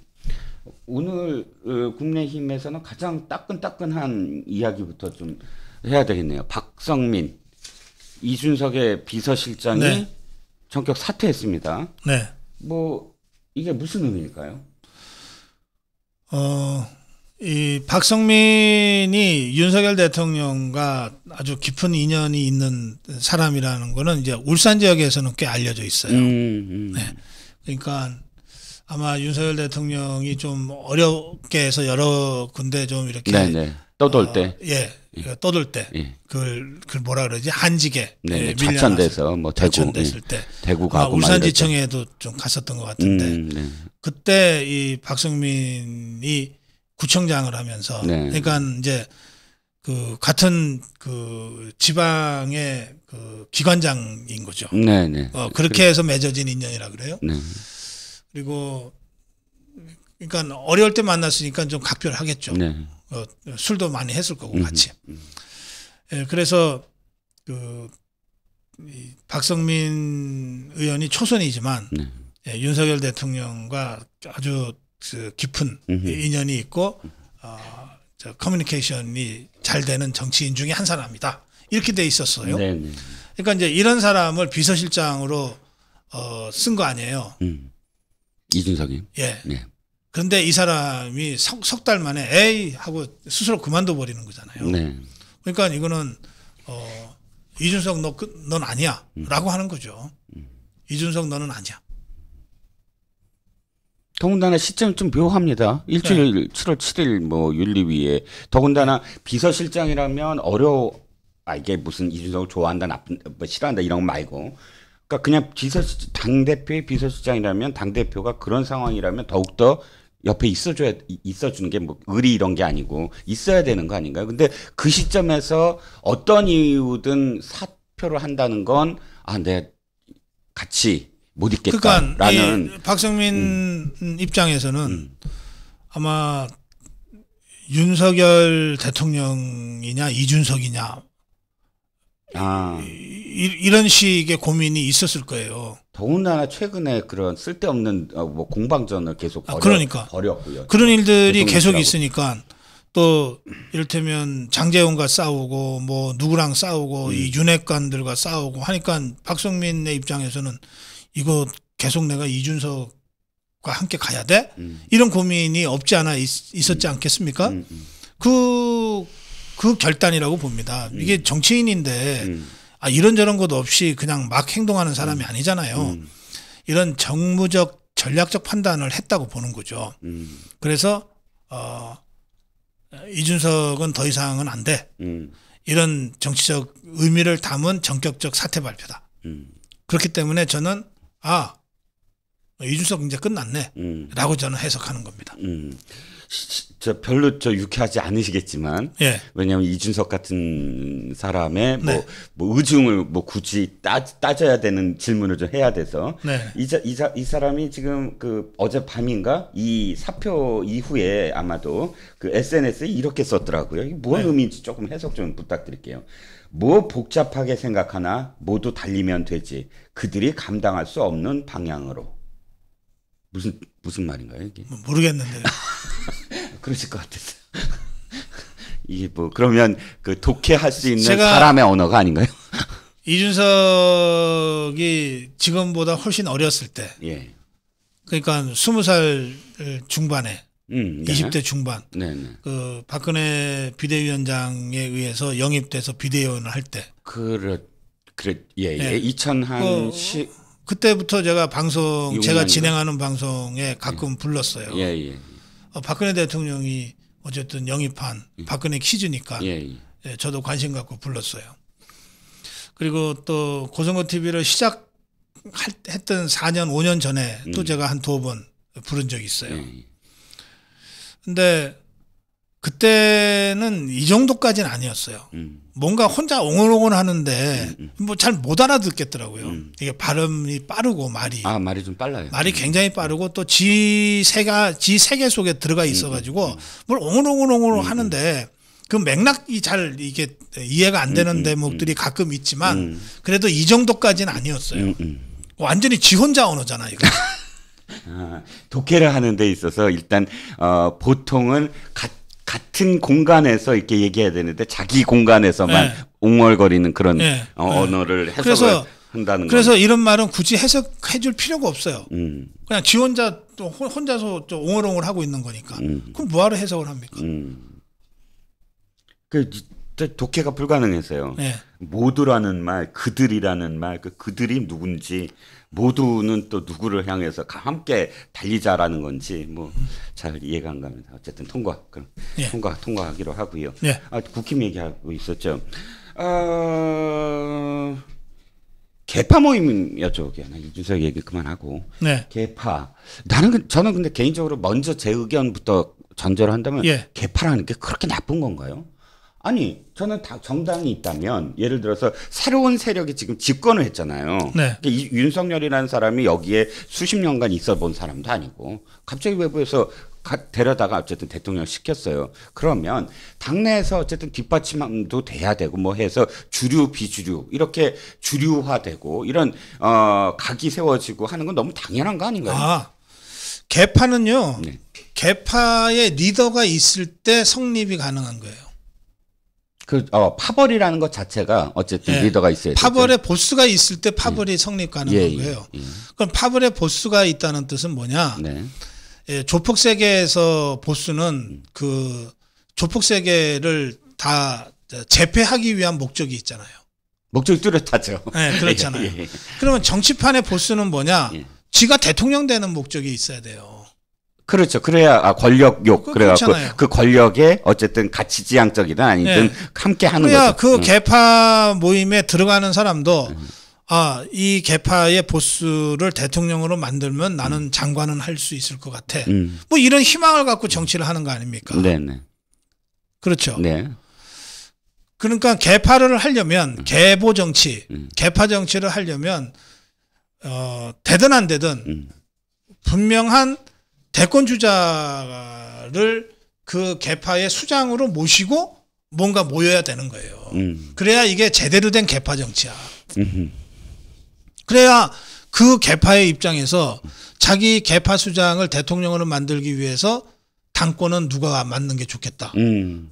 오늘 어, 국민의힘에서는 가장 따끈따끈한 이야기부터 좀 해야 되겠네요. 박성민, 이준석의 비서실장이 네. 전격 사퇴했습니다. 네. 뭐 이게 무슨 의미일까요? 어, 이 박성민이 윤석열 대통령과 아주 깊은 인연이 있는 사람이라는 거는 이제 울산 지역에서는 꽤 알려져 있어요. 음, 음. 그러니까 아마 윤석열 대통령이 좀 어렵게 해서 여러 군데 좀 이렇게 네, 네. 떠돌 때, 어, 예, 떠돌 때 예. 그걸 그걸 뭐라 그러지 한직에 네, 예, 네. 밀려나서 뭐 대구, 자천됐을 예. 때 대구 가고 때. 울산지청에도 좀 갔었던 것 같은데 음, 네. 그때 이 박성민이 구청장을 하면서 네. 그러니까 이제 그 같은 그 지방의 그 기관장인 거죠. 네, 네. 어, 그렇게 해서 맺어진 인연이라 그래요. 네. 그리고 그러니까 어려울 때 만났으니까 좀 각별하겠죠. 네. 어, 술도 많이 했을 거고 음, 같이. 예, 그래서 그 이 박성민 의원이 초선이지만 네. 예, 윤석열 대통령과 아주 그 깊은 음흠. 인연이 있고 어, 저 커뮤니케이션이 잘 되는 정치인 중에 한 사람이다. 이렇게 돼 있었어요. 네, 네. 그러니까 이제 이런 사람을 비서실장으로 어, 쓴 거 아니에요. 음. 이준석이. 예. 네. 그런데 이 사람이 석 달 만에 에이 하고 스스로 그만둬 버리는 거잖아요. 네. 그러니까 이거는 어, 이준석 너, 그- 넌 아니야 음. 라고 하는 거죠. 이준석 너는 아니야. 더군다나 시점 좀 묘합니다. 일주일 네. 7월 7일 뭐 윤리위에 더군다나 비서실장이라면 어려 아 이게 무슨 이준석을 좋아한다 나쁜 뭐 싫어한다 이런 거 말고 그러니까 그냥 비서 당 대표의 비서실장이라면 당 대표가 그런 상황이라면 더욱 더 옆에 있어줘야 있어주는 게 뭐 의리 이런 게 아니고 있어야 되는 거 아닌가요? 근데 그 시점에서 어떤 이유든 사표를 한다는 건 아, 내 같이 못 그러니까 있겠다라는 이 박성민 입장에서는 음. 아마 윤석열 대통령이냐 이준석이냐 아. 이, 이런 식의 고민이 있었을 거예요. 더군다나 최근에 그런 쓸데없는 어, 뭐 공방전을 계속 아, 벌여, 그러니까. 벌였고요. 그런 일들이. 계속 있으니까 또 이를테면 장재원과 싸우고 뭐 누구랑 싸우고 음. 이 윤핵관들과 싸우고 하니까 박성민의 입장에서는 이거 계속 내가 이준석과 함께 가야 돼? 음. 이런 고민이 없지 않아 있, 있었지 않겠습니까? 음, 음, 그, 그 결단이라고 봅니다. 이게 정치인인데 음, 아, 이런저런 것 없이 그냥 막 행동하는 사람이 아니잖아요. 음, 이런 정무적 전략적 판단을 했다고 보는 거죠. 음, 그래서 어, 이준석은 더 이상은 안 돼. 음, 이런 정치적 의미를 담은 전격적 사퇴 발표다. 음, 그렇기 때문에 저는 아 이준석 이제 끝났네. 음, 라고 저는 해석하는 겁니다. 음. 저 별로 저 유쾌하지 않으시겠지만 예. 왜냐하면 이준석 같은 사람의 뭐, 네. 뭐 의중을 뭐 굳이 따, 따져야 되는 질문을 좀 해야 돼서 네. 이자, 이자, 이 사람이 지금 그 어제 밤인가 이 사표 이후에 아마도 그 SNS에 이렇게 썼더라고요. 이게 뭔 네. 의미인지 조금 해석 좀 부탁드릴게요. 뭐 복잡하게 생각하나 모두 달리면 되지. 그들이 감당할 수 없는 방향으로. 무슨 무슨 말인가요 이게? 뭐 모르겠는데. [laughs] 그러실 것 같았어요. [laughs] 이게 뭐 그러면 그 독해할 수 있는 사람의 언어가 아닌가요? [laughs] 이준석이 지금보다 훨씬 어렸을 때, 예. 그러니까 스무 살 중반에, 음. 네. 20대 중반, 네, 네. 그 박근혜 비대위원장에 의해서 영입돼서 비대위원을 할 때, 그래 그래 예, 예. 예. 2000한 그- 시 그때부터 제가 방송, 육 제가? 진행하는 방송에 가끔 불렀어요. 예, 예. 어, 박근혜 대통령이 어쨌든 영입한 박근혜 퀴즈니까 예, 예. 예, 저도 관심 갖고 불렀어요. 그리고 또 고성고 TV를 시작 했던 4년, 5년 전에 또 제가 한 두 번 부른 적이 있어요. 음. 예. 근데 그때는 이 정도까지는 아니었어요. 음. 뭔가 혼자 옹얼옹얼 하는데 뭐잘 못 알아듣겠더라고요. 이게 발음이 빠르고 말이 아, 말이 좀 빨라요. 말이 굉장히 빠르고 또 지 세가 지 세계 속에 들어가 있어가지고 뭘 옹얼옹얼옹얼 하는데 그 맥락이 잘 이게 이해가 안 되는 대목들이 가끔 있지만 그래도 이 정도까지는 아니었어요. 음, 음. 완전히 지 혼자 언어잖아 이거. [laughs] 아, 독해를 하는 데 있어서 일단 어, 보통은 가, 같은 공간에서 이렇게 얘기해야 되는데 자기 공간에서만 네. 옹얼거리는 그런 네. 어, 네. 언어를 해석을 그래서- 한다는 그래서 거. 이런 말은 굳이 해석해 줄 필요가 없어요. 음, 그냥 지 혼자 또 혼- 혼자서 또 옹얼옹얼 하고 있는 거니까. 음. 그럼 뭐하러 해석을 합니까? 음. 그 독해가 불가능해서요. 네. 모두라는 말, 그들이라는 말, 그 그들이 누군지 모두는 또 누구를 향해서 가- 함께 달리자라는 건지 뭐 잘 이해가 안 갑니다. 어쨌든 통과 그럼 예. 통과 통과하기로 하고요. 예. 아, 국힘 얘기하고 있었죠. 어, 개파 모임 여쭤보게 나 이준석 얘기 그만하고 네. 개파 나는 그- 저는 근데 개인적으로 먼저 제 의견부터 전제로 한다면 예. 개파라는 게 그렇게 나쁜 건가요? 아니 저는 다 정당이 있다면 예를 들어서 새로운 세력이 지금 집권을 했잖아요. 네. 그러니까 이 윤석열이라는 사람이 여기에 수십 년간 있어 본 사람도 아니고 갑자기 외부에서 가- 데려다가 어쨌든 대통령 시켰어요. 그러면 당내에서 어쨌든 뒷받침도 돼야 되고 뭐 해서 주류 비주류 이렇게 주류화되고 이런 어 각이 세워지고 하는 건 너무 당연한 거 아닌가요? 아 개파는요. 네. 개파의 리더가 있을 때 성립이 가능한 거예요. 그 어, 파벌이라는 것 자체가 어쨌든 예. 리더가 있어야 되죠. 파벌의 보스가 있을 때 파벌이 성립 가능한 예, 예, 거예요. 예. 그럼 파벌의 보스가 있다는 뜻은 뭐냐? 네. 예, 조폭 세계에서 보스는 그 조폭 세계를 다 제패하기 위한 목적이 있잖아요. 목적이 뚜렷하죠. 네, [laughs] 그렇잖아요. 예, 예. 그러면 정치판의 보스는 뭐냐? 예. 지가 대통령 되는 목적이 있어야 돼요. 그렇죠. 그래야 아, 권력욕 그- 그래갖고 그렇잖아요. 그 권력에 어쨌든 가치지향적이든 아니든 예. 함께 하는 거죠. 그 음. 개파 모임에 들어가는 사람도 아, 이 개파의 보스를 대통령으로 만들면 나는 장관은 할 수 있을 것 같아. 음. 뭐 이런 희망을 갖고 정치를 하는 거 아닙니까? 네, 네. 그렇죠. 네. 그러니까 개파를 하려면 개보 정치, 음. 개파 정치를 하려면 어, 되든 안 되든 음. 분명한 대권 주자를 그 개파의 수장으로 모시고 뭔가 모여야 되는 거예요. 음. 그래야 이게 제대로 된 개파 정치야. 음. 그래야 그 개파의 입장에서 자기 개파 수장을 대통령으로 만들기 위해서 당권은 누가 맡는 게 좋겠다. 음.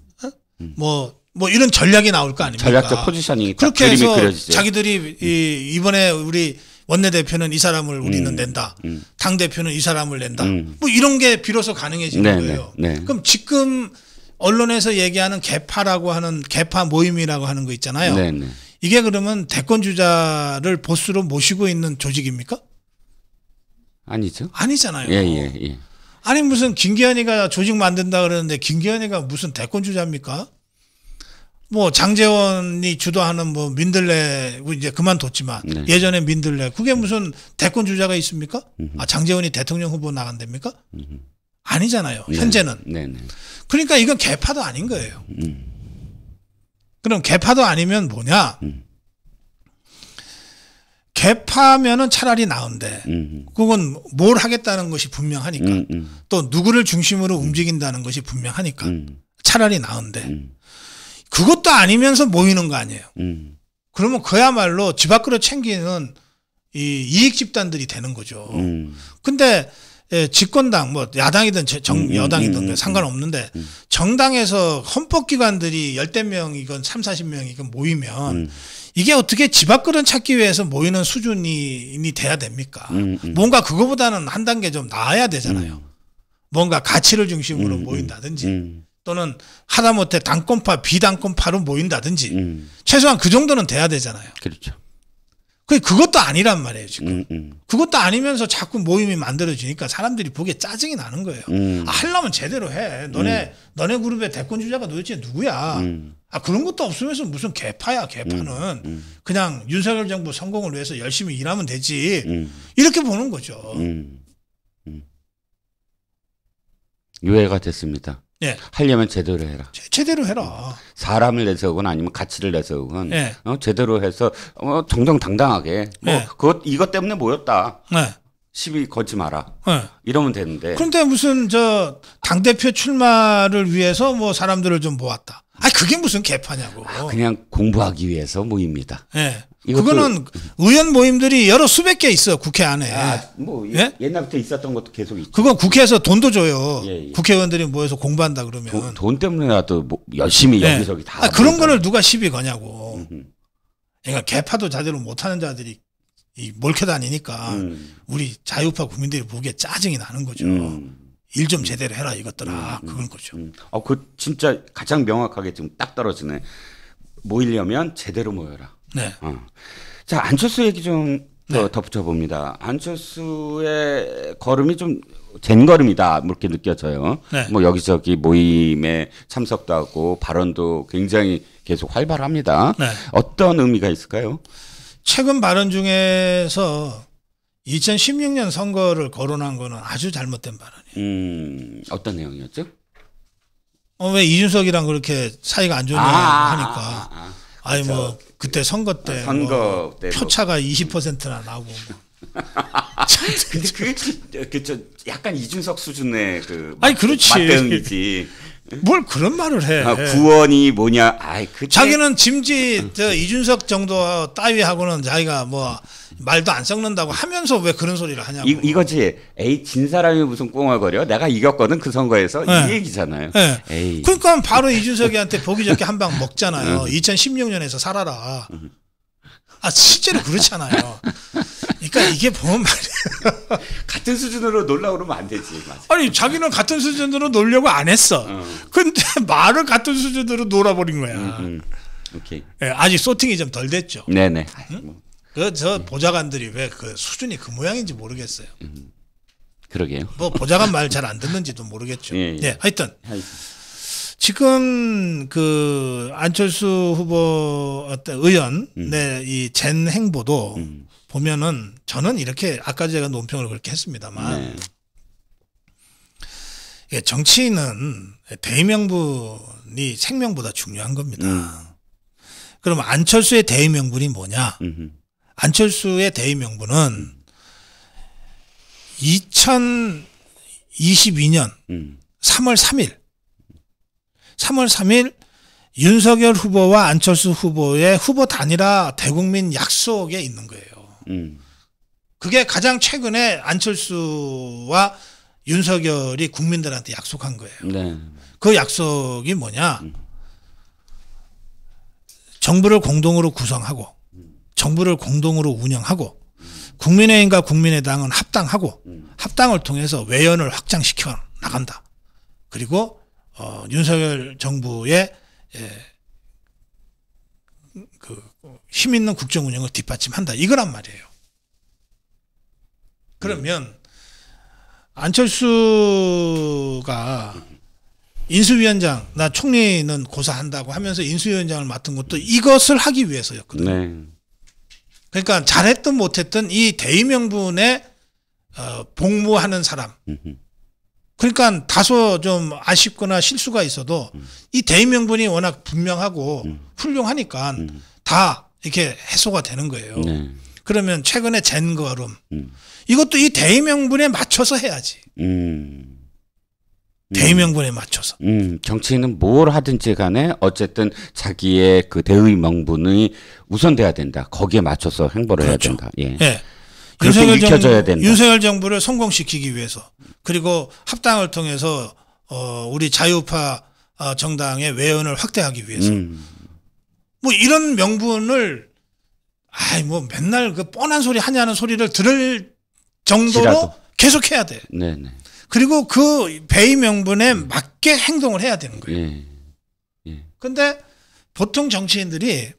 뭐, 뭐 이런 전략이 나올 거 아닙니까? 전략적 포지셔닝이 딱 그렇게 해서 그려지죠. 자기들이 이, 이번에 우리 원내대표는 이 사람을 우리는 낸다. 음. 당대표는 이 사람을 낸다. 음. 뭐 이런 게 비로소 가능해지는 네, 거예요. 네, 네. 그럼 지금 언론에서 얘기하는 개파라고 하는 개파 모임이라고 하는 거 있잖아요. 네, 네. 이게 그러면 대권 주자를 보스로 모시고 있는 조직입니까? 아니죠. 아니잖아요. 예, 예, 예. 아니 무슨 김기현이가 조직 만든다 그러는데 김기현이가 무슨 대권 주자입니까? 뭐 장재원이 주도하는 뭐 민들레 이제 그만뒀지만 네. 예전에 민들레 그게 무슨 대권 주자가 있습니까? 아 장재원이 대통령 후보 나간답니까? 아니잖아요. 네. 현재는. 네네. 그러니까 이건 개파도 아닌 거예요. 음. 그럼 개파도 아니면 뭐냐? 음. 개파면은 차라리 나은데 음. 그건 뭘 하겠다는 것이 분명하니까 음. 음. 또 누구를 중심으로 움직인다는 것이 분명하니까 음. 차라리 나은데 음. 그것도 아니면서 모이는 거 아니에요. 음. 그러면 그야말로 집 밖으로 챙기는 이 이익 집단들이 되는 거죠. 음. 근데 예, 집권당 뭐 야당이든 제- 정 음, 음, 여당이든 음, 음, 상관없는데 음. 정당에서 헌법기관들이 열대 명이건 삼, 사십 명이건 모이면 음. 이게 어떻게 집 앞그릇 찾기 위해서 모이는 수준이 돼야 됩니까? 뭔가 그거보다는 한 단계 좀 나아야 되잖아요. 뭔가 가치를 중심으로 모인다든지 음. 또는 하다못해 당권파, 비당권파로 모인다든지 음. 최소한 그 정도는 돼야 되잖아요. 그렇죠. 그 그것도 아니란 말이에요 지금. 음. 음. 그것도 아니면서 자꾸 모임이 만들어지니까 사람들이 보기에 짜증이 나는 거예요. 음. 아, 하려면 제대로 해. 너네 너네 그룹의 대권 주자가 도대체 누구야? 음. 아 그런 것도 없으면서 무슨 개파야 개파는 음. 그냥 윤석열 정부 성공을 위해서 열심히 일하면 되지 음. 이렇게 보는 거죠. 음. 음. 유해가 됐습니다. 예, 하려면 제대로 해라. 제- 제대로 해라. 사람을 내세우건 아니면 가치를 내세우건 예. 어, 제대로 해서 어, 정정당당하게 뭐 예. 그것 이것 때문에 모였다. 네. 시비 걸지 마라. 네. 이러면 되는데. 그런데 무슨 저 당 대표 출마를 위해서 뭐 사람들을 좀 모았다. 아 그게 무슨 개파냐고. 그냥 공부하기 위해서 모입니다. 예. 이것도- 그거는 의원 모임들이 여러 수백 개 있어요 국회 안에. 아, 뭐 예? 옛날부터 있었던 것도 계속 있죠. 그거 국회에서 돈도 줘요. 예, 예. 국회의원들이 모여서 공부한다 그러면. 돈, 돈 때문에라도 뭐 열심히 예. 여기저기 다. 아, 그런. 거를 누가 시비 거냐고. 음, 그러니까 개파도 자대로 못하는 자들이 이 몰켜 다니니까 음, 우리 자유파 국민들이 보기에 짜증이 나는 거죠. 음, 일 좀 제대로 해라 이것들아. 그건 거죠. 음. 어, 그 진짜 가장 명확하게 지금 딱 떨어지네. 모이려면 제대로 모여라. 네. 어. 자 안철수 얘기 좀더 덧붙여 봅니다. 안철수의 걸음이 좀 젠걸음이다 뭐 이렇게 느껴져요. 네. 뭐 여기저기 모임에 참석도 하고 발언도 굉장히 계속 활발합니다. 네. 어떤 의미가 있을까요? 최근 발언 중에서 2016년 선거를 거론한 거는 아주 잘못된 발언이에요. 음, 어떤 내용이었죠? 어, 왜 이준석이랑 그렇게 사이가 안 좋냐 하니까. 아, 아, 아 니 뭐 그때 선거 때 선거 뭐 때도. 표차가 20%나 나고 뭐. [laughs] 근데 그게 그저 약간 이준석 수준의 그 아니, 그렇지. 맞대응이지. 뭘 그런 말을 해. 아, 구원이 뭐냐? 아이 그 자기는 짐지 저 이준석 정도 따위하고는 자기가 뭐 말도 안 섞는다고 하면서 왜 그런 소리를 하냐고. 이, 이거지. 에이 진 사람이 무슨 꽁얼거려? 내가 이겼거든 그 선거에서 네. 이 얘기잖아요. 예. 에이. 그러니까 바로 이준석이한테 보기 좋게 한 방 먹잖아요. 2016년에서 살아라. 아 실제로 그렇잖아요. 그러니까 이게 보면 말이야. [laughs] 같은 수준으로 놀라 그러면 안 되지. 맞아. 아니 자기는 같은 수준으로 놀려고 안 했어. 근데 [laughs] 말을 같은 수준으로 놀아버린 거야. 음. 오케이. 예, 아직 소팅이 좀 덜 됐죠. 네네. 아이, 뭐, 그 저 보좌관들이 왜 그 수준이 그 모양인지 모르겠어요. 그러게요. 뭐 보좌관 말 잘 안 듣는지도 모르겠죠. 예, 예. 하여튼 하이. 지금 그 안철수 후보 어떤 의원의 이젠 행보도 음. 보면은 저는 이렇게 아까 제가 논평을 그렇게 했습니다만 네. 이게 정치인은 대의명분이 생명보다 중요한 겁니다. 음. 그럼 안철수의 대의명분이 뭐냐? 음흠. 안철수의 대의 명분은 2022년 음. 3월 3일 3월 3일 윤석열 후보와 안철수 후보의 후보 단일화 대국민 약속에 있는 거예요. 음. 그게 가장 최근에 안철수와 윤석열이 국민들한테 약속한 거예요. 네. 그 약속이 뭐냐? 정부를 공동으로 구성하고 정부를 공동으로 운영하고 국민의힘과 국민의당은 합당하고 합당을 통해서 외연을 확장시켜 나간다. 그리고 어, 윤석열 정부의 예, 그힘 있는 국정 운영을 뒷받침한다. 이거란 말이에요. 그러면 안철수가 인수위원장 나 총리는 고사한다고 하면서 인수위원장을 맡은 것도 이것을 하기 위해서였거든요. 네. 그러니까 잘했든 못했든 이 대의명분에 어, 복무하는 사람. 그러니까 다소 좀 아쉽거나 실수가 있어도 이 대의명분이 워낙 분명하고 훌륭하니까 다 이렇게 해소가 되는 거예요. 네. 그러면 최근에 젠거름 음. 이것도 이 대의명분에 맞춰서 해야지. 음. 대의명분에 맞춰서. 음, 정치인은 뭘 하든지 간에 어쨌든 자기의 그 대의 명분이 우선돼야 된다. 거기에 맞춰서 행보를 그렇죠. 해야 된다. 예. 예. 그렇게 읽혀져야 된다. 윤석열 정부를 성공시키기 위해서 그리고 합당을 통해서 어 우리 자유파 어, 정당의 외연을 확대하기 위해서 음. 뭐 이런 명분을 아이 뭐 맨날 그 뻔한 소리 하냐는 소리를 들을 정도로 지라도. 계속해야 돼. 네, 네. 그리고 그 배의 명분에 맞게 행동을 해야 되는 거예요. 예. 근데 보통 정치인들이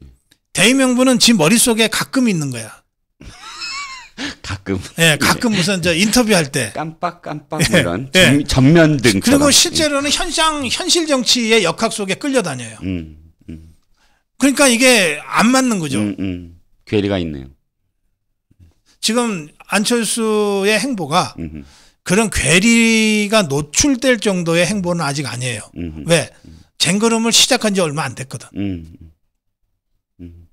대의 명분은 지 머릿속에 가끔 있는 거야. [laughs] 가끔 예, 가끔 무슨 저 인터뷰할 때. 깜빡 깜빡 뭐 이런 예. 전, 전면 등처럼. 그리고 실제로는 현상 현실 정치의 역학 속에 끌려다녀요. 음, 음, 그러니까 이게 안 맞는 거죠. 음, 음. 괴리가 있네요. 지금 안철수의 행보가 음, 그런 괴리가 노출될 정도의 행보는 아직 아니에요. 음, 왜? 쟁걸음을 시작한 지 얼마 안 됐거든. 음, 음,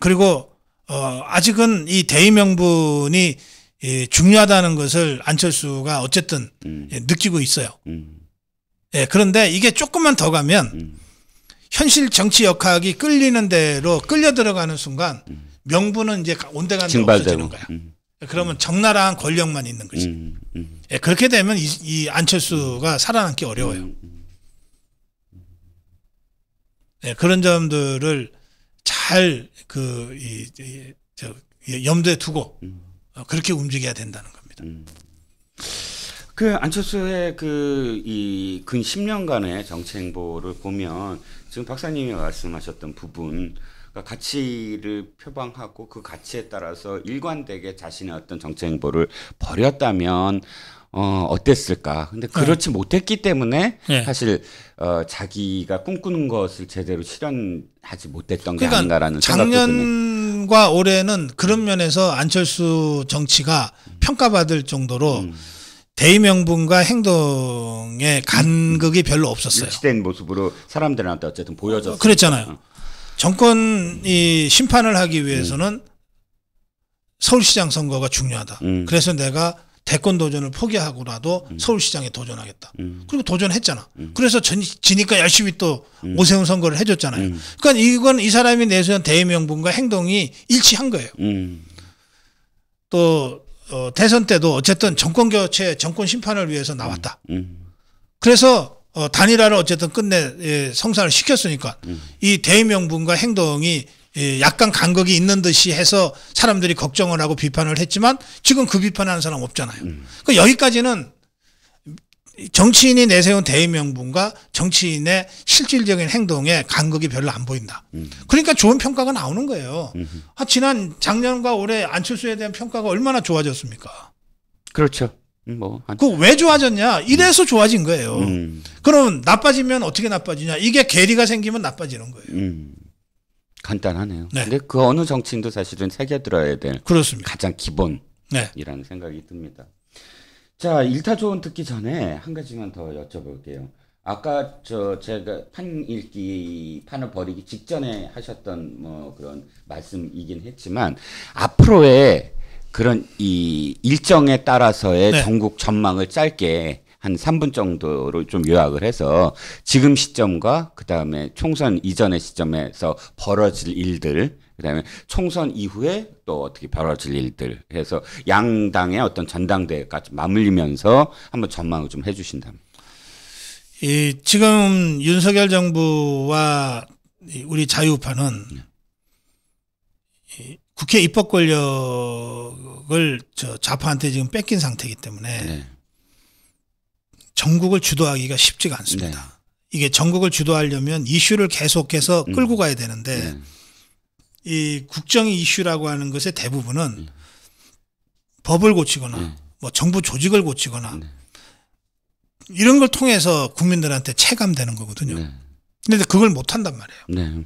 그리고 어 아직은 이 대의 명분이 예, 중요하다는 것을 안철수가 어쨌든 음, 예, 느끼고 있어요. 음, 예, 그런데 이게 조금만 더 가면 음. 현실 정치 역학이 끌리는 대로 끌려 들어가는 순간 명분은 이제 온데간데 없어지는. 거야. 음, 그러면 적나라한 권력만 있는 거지. 음, 음, 예, 그렇게 되면 이, 이 안철수가 살아남기 어려워요. 음, 예, 그런 점들을 잘 그, 이, 이, 저, 염두에 두고 음. 어, 그렇게 움직여야 된다는 겁니다. 그 안철수의 그 이 근 10년간의 정치 행보를 보면 지금 박사님이 말씀하셨던 부분 그러니까 가치를 표방하고 그 가치에 따라서 일관되게 자신의 어떤 정치 행보를 벌였다면 어 어땠을까? 근데 그렇지 못했기 때문에 네. 사실 어 자기가 꿈꾸는 것을 제대로 실현하지 못했던 게 그러니까 아닌가라는. 작년과 올해는 그런 면에서 안철수 정치가 평가받을 정도로 음. 대의명분과 행동의 간극이 별로 없었어요. 일치된 모습으로 사람들한테 어쨌든 보여졌어요. 그랬잖아요. 정권이 심판을 하기 위해서는 서울시장 선거가 중요하다. 음. 그래서 내가 대권 도전을 포기하고라도 서울시장에 도전하겠다. 음. 그리고 도전했잖아. 그래서 전, 지니까 열심히 또 오세훈 선거를 해줬잖아요. 그러니까 이건 이 사람이 내세운 대의명분과 행동이 일치한 거예요. 음. 또 어, 대선 때도 어쨌든 정권 교체, 정권 심판을 위해서 나왔다. 음. 그래서 어, 단일화를 어쨌든 끝내 예, 성사를 시켰으니까 이 대의명분과 행동이 예, 약간 간극이 있는 듯이 해서 사람들이 걱정을 하고 비판을 했지만 지금 그 비판하는 사람 없잖아요. 그 여기까지는 정치인이 내세운 대의명분과 정치인의 실질적인 행동에 간극이 별로 안 보인다. 그러니까 좋은 평가가 나오는 거예요. 아, 지난 작년과 올해 안철수에 대한 평가가 얼마나 좋아졌습니까? 그렇죠. 음, 뭐 한, 그왜 좋아졌냐? 이래서 좋아진 거예요. 음, 그럼 나빠지면 어떻게 나빠지냐? 이게 괴리가 생기면 나빠지는 거예요. 음, 간단하네요. 네. 근데 그 어느 정치인도 사실은 새겨들어야 될 그렇습니다. 가장 기본이라는 네. 생각이 듭니다. 자, 일타 조언 듣기 전에 한 가지만 더 여쭤볼게요. 아까 저 제가 판 읽기 판을 버리기 직전에 하셨던 뭐 그런 말씀이긴 했지만 앞으로의 그런 이 일정에 따라서의 네. 전국 전망을 짧게 한 3분 정도로 좀 요약을 해서 지금 시점과 그다음에 총선 이전의 시점에서 벌어질 일들 그다음에 총선 이후에 또 어떻게 벌어질 일들 해서 양당의 어떤 전당대회까지 맞물리면서 한번 전망을 좀 해주신다면 이 지금 윤석열 정부와 이 우리 자유파는 이 국회 입법 권력을 저 좌파한테 지금 뺏긴 상태이기 때문에 네. 전국을 주도하기가 쉽지가 않습니다. 이게 전국을 주도하려면 이슈를 계속해서 끌고 가야 되는데 네. 이 국정 이슈라고 하는 것의 대부분은 법을 고치거나 네. 뭐 정부 조직을 고치거나 네. 이런 걸 통해서 국민들한테 체감되는 거거든요. 네. 근데 그걸 못 한단 말이에요. 네.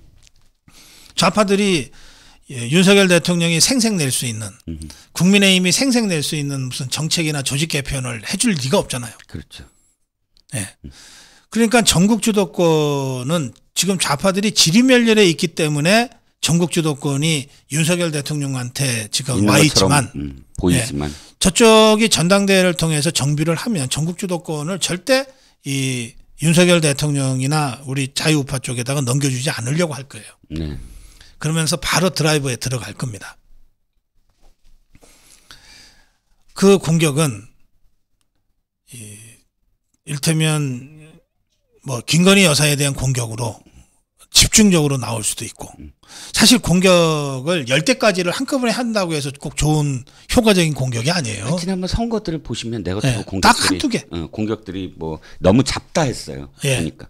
좌파들이 예, 윤석열 대통령이 생색낼 수 있는 음, 국민의힘이 생색낼 수 있는 무슨 정책이나 조직 개편을 해줄 리가 없잖아요. 그렇죠. 그러니까 전국 주도권은 지금 좌파들이 지리멸렬에 있기 때문에 전국 주도권이 윤석열 대통령한테 지금 와 있지만 음, 보이지만 저쪽이 전당대회를 통해서 정비를 하면 전국 주도권을 절대 이 윤석열 대통령이나 우리 자유우파 쪽에다가 넘겨주지 않으려고 할 거예요. 네. 그러면서 바로 드라이브에 들어갈 겁니다. 그 공격은 이 일테면 뭐 김건희 여사에 대한 공격으로 집중적으로 나올 수도 있고 사실 공격을 열대까지를 한꺼번에 한다고 해서 꼭 좋은 효과적인 공격이 아니에요. 지난번 선거들을 보시면 내가 네, 또딱 공격들이 한두 개. 어, 공격들이 뭐 너무 잡다 했어요. 예. 그러니까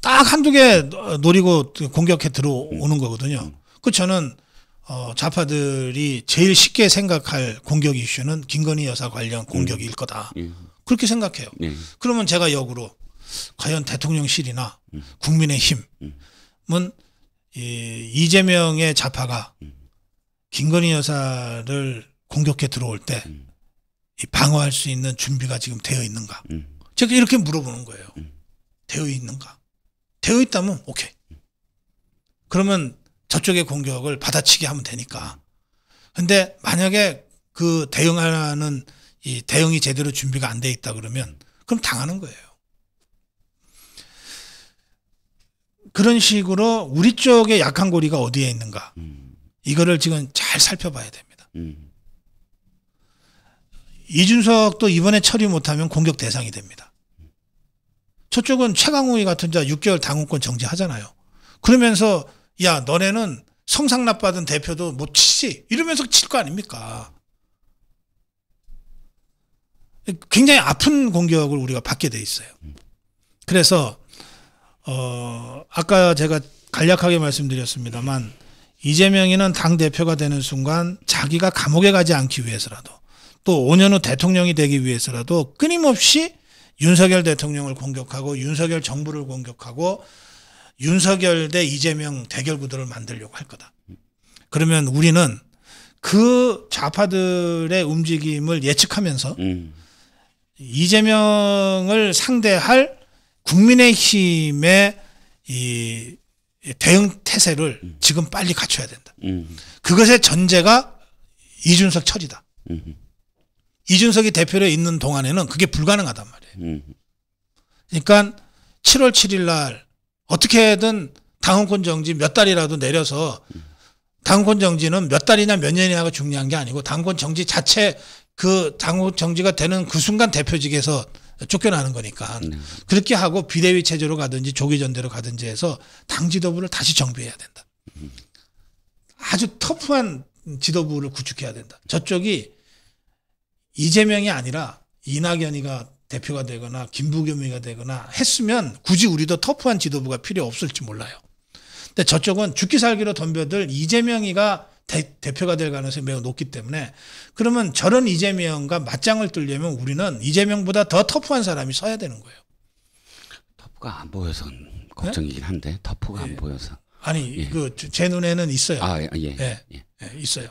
딱 한두 개 노리고 공격해 들어오는 거거든요. 그 저는 어, 좌파들이 제일 쉽게 생각할 공격 이슈는 김건희 여사 관련 공격일 거다. 예. 그렇게 생각해요. 예. 그러면 제가 역으로 과연 대통령실이나 국민의힘은 이 이재명의 좌파가 김건희 여사를 공격해 들어올 때이 방어할 수 있는 준비가 지금 되어 있는가? 음. 제가 이렇게 물어보는 거예요. 되어 있는가? 되어 있다면 오케이. 그러면 저쪽의 공격을 받아치게 하면 되니까. 근데 만약에 그 대응하는 이 대응이 제대로 준비가 안 돼 있다 그러면 그럼 당하는 거예요. 그런 식으로 우리 쪽의 약한 고리가 어디에 있는가 음. 이거를 지금 잘 살펴봐야 됩니다. 음. 이준석도 이번에 처리 못하면 공격 대상이 됩니다. 저쪽은 최강욱이 같은 자 6개월 당원권 정지하잖아요. 그러면서 야 너네는 성상납 받은 대표도 못 치지 이러면서 칠 거 아닙니까? 굉장히 아픈 공격을 우리가 받게 돼 있어요. 그래서 어 아까 제가 간략하게 말씀드렸습니다만 이재명이는 당 대표가 되는 순간 자기가 감옥에 가지 않기 위해서라도 또 5년 후 대통령이 되기 위해서라도 끊임없이 윤석열 대통령을 공격하고 윤석열 정부를 공격하고 윤석열 대 이재명 대결 구도를 만들려고 할 거다. 그러면 우리는 그 좌파들의 움직임을 예측하면서 음. 이재명을 상대할 국민의힘의 이 대응 태세를 지금 빨리 갖춰야 된다. 음. 그것의 전제가 이준석 처리다. 음. 이준석이 대표로 있는 동안에는 그게 불가능하단 말이에요. 음. 그러니까 7월 7일 날 어떻게든 당원권 정지 몇 달이라도 내려서 당원권 정지는 몇 달이나 몇 년이냐가 중요한 게 아니고 당원권 정지 자체 그 당원 정지가 되는 그 순간 대표직에서 쫓겨나는 거니까 네. 그렇게 하고 비대위 체제로 가든지 조기전대로 가든지 해서 당 지도부를 다시 정비해야 된다. 아주 터프한 지도부를 구축해야 된다. 저쪽이 이재명이 아니라 이낙연이가 대표가 되거나 김부겸이가 되거나 했으면 굳이 우리도 터프한 지도부가 필요 없을지 몰라요. 근데 저쪽은 죽기 살기로 덤벼들 이재명이가 대, 대표가 될 가능성이 매우 높기 때문에 그러면 저런 이재명과 맞짱을 뜨려면 우리는 이재명보다 더 터프한 사람이 서야 되는 거예요. 터프가 안 보여서 걱정이긴 한데 터프가 안 보여서 아니 그제 눈에는 있어요. 아 예. 예. 예. 예. 예, 있어요.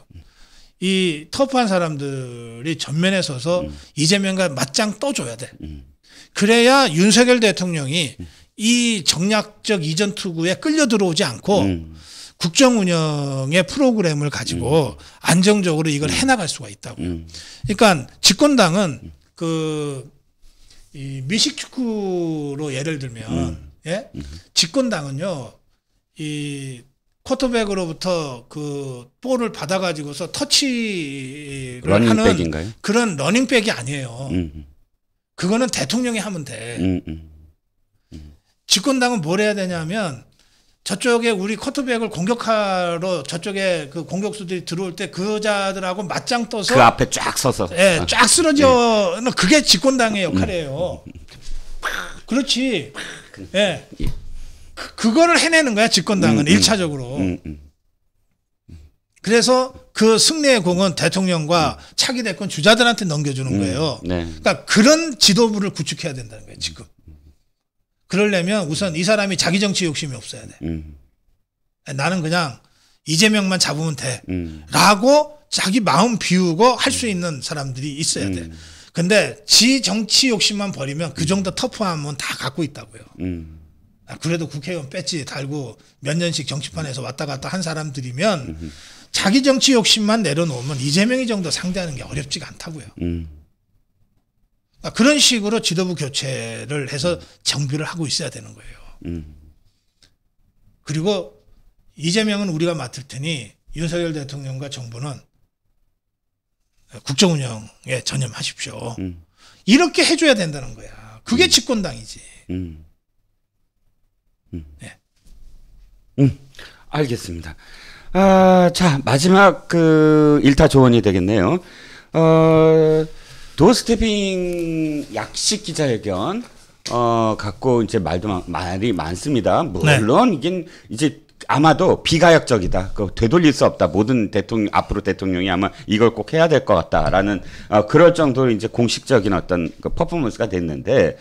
이 터프한 사람들이 전면에 서서 이재명과 맞짱 떠줘야 돼. 음. 그래야 윤석열 대통령이 이 정략적 이전 투구에 끌려 들어오지 않고 음. 국정 운영의 프로그램을 가지고 안정적으로 이걸 해나갈 수가 있다고요. 음. 그러니까 집권당은 그 이 미식 축구로 예를 들면 예? 집권당은요 이 쿼터백으로부터 그 볼을 받아가지고서 터치를 하는 러닝백인가요? 그런 러닝백이 아니에요. 음. 그거는 대통령이 하면 돼. 음. 음. 집권당은 뭘 해야 되냐면 저쪽에 우리 커터백을 공격하러 저쪽에 그 공격수들이 들어올 때 그 자들하고 맞짱 떠서 그 앞에 쫙 서서 예, 아, 쫙 쓰러져. 는 그게 집권당의 역할이에요. 그렇지. 예. 예. 그, 그거를 해내는 거야, 집권당은 음, 음. 일 1차적으로. 음. 음. 그래서 그 승리의 공은 대통령과 차기 대권 주자들한테 넘겨주는 거예요. 네. 그러니까 그런 지도부를 구축해야 된다는 거예요, 지금. 그러려면 우선 이 사람이 자기 정치 욕심이 없어야 돼. 음. 나는 그냥 이재명만 잡으면 돼. 음. 라고 자기 마음 비우고 할 수 있는 사람들이 있어야 돼. 음. 근데 지 정치 욕심만 버리면 그 정도 터프함은 다 갖고 있다고요. 음. 아, 그래도 국회의원 배지 달고 몇 년씩 정치판에서 왔다 갔다 한 사람들이면 자기 정치 욕심만 내려놓으면 이재명이 정도 상대하는 게 어렵지가 않다고요. 음. 아, 그런 식으로 지도부 교체를 해서 정비를 하고 있어야 되는 거예요. 음. 그리고 이재명은 우리가 맡을 테니 윤석열 대통령과 정부는 국정 운영에 전념하십시오. 음. 이렇게 해줘야 된다는 거야. 그게 집권당이지. 네. 음. 알겠습니다. 아, 자, 마지막 그 일타 조언이 되겠네요. 어, 도스태핑 약식 기자회견 어 갖고 이제 말도 많- 말이 많습니다. 네. 물론 이긴 이제 아마도 비가역적이다. 그 되돌릴 수 없다. 모든 대통령 앞으로 대통령이 아마 이걸 꼭 해야 될 것 같다라는 어, 그럴 정도로 이제 공식적인 어떤 그 퍼포먼스가 됐는데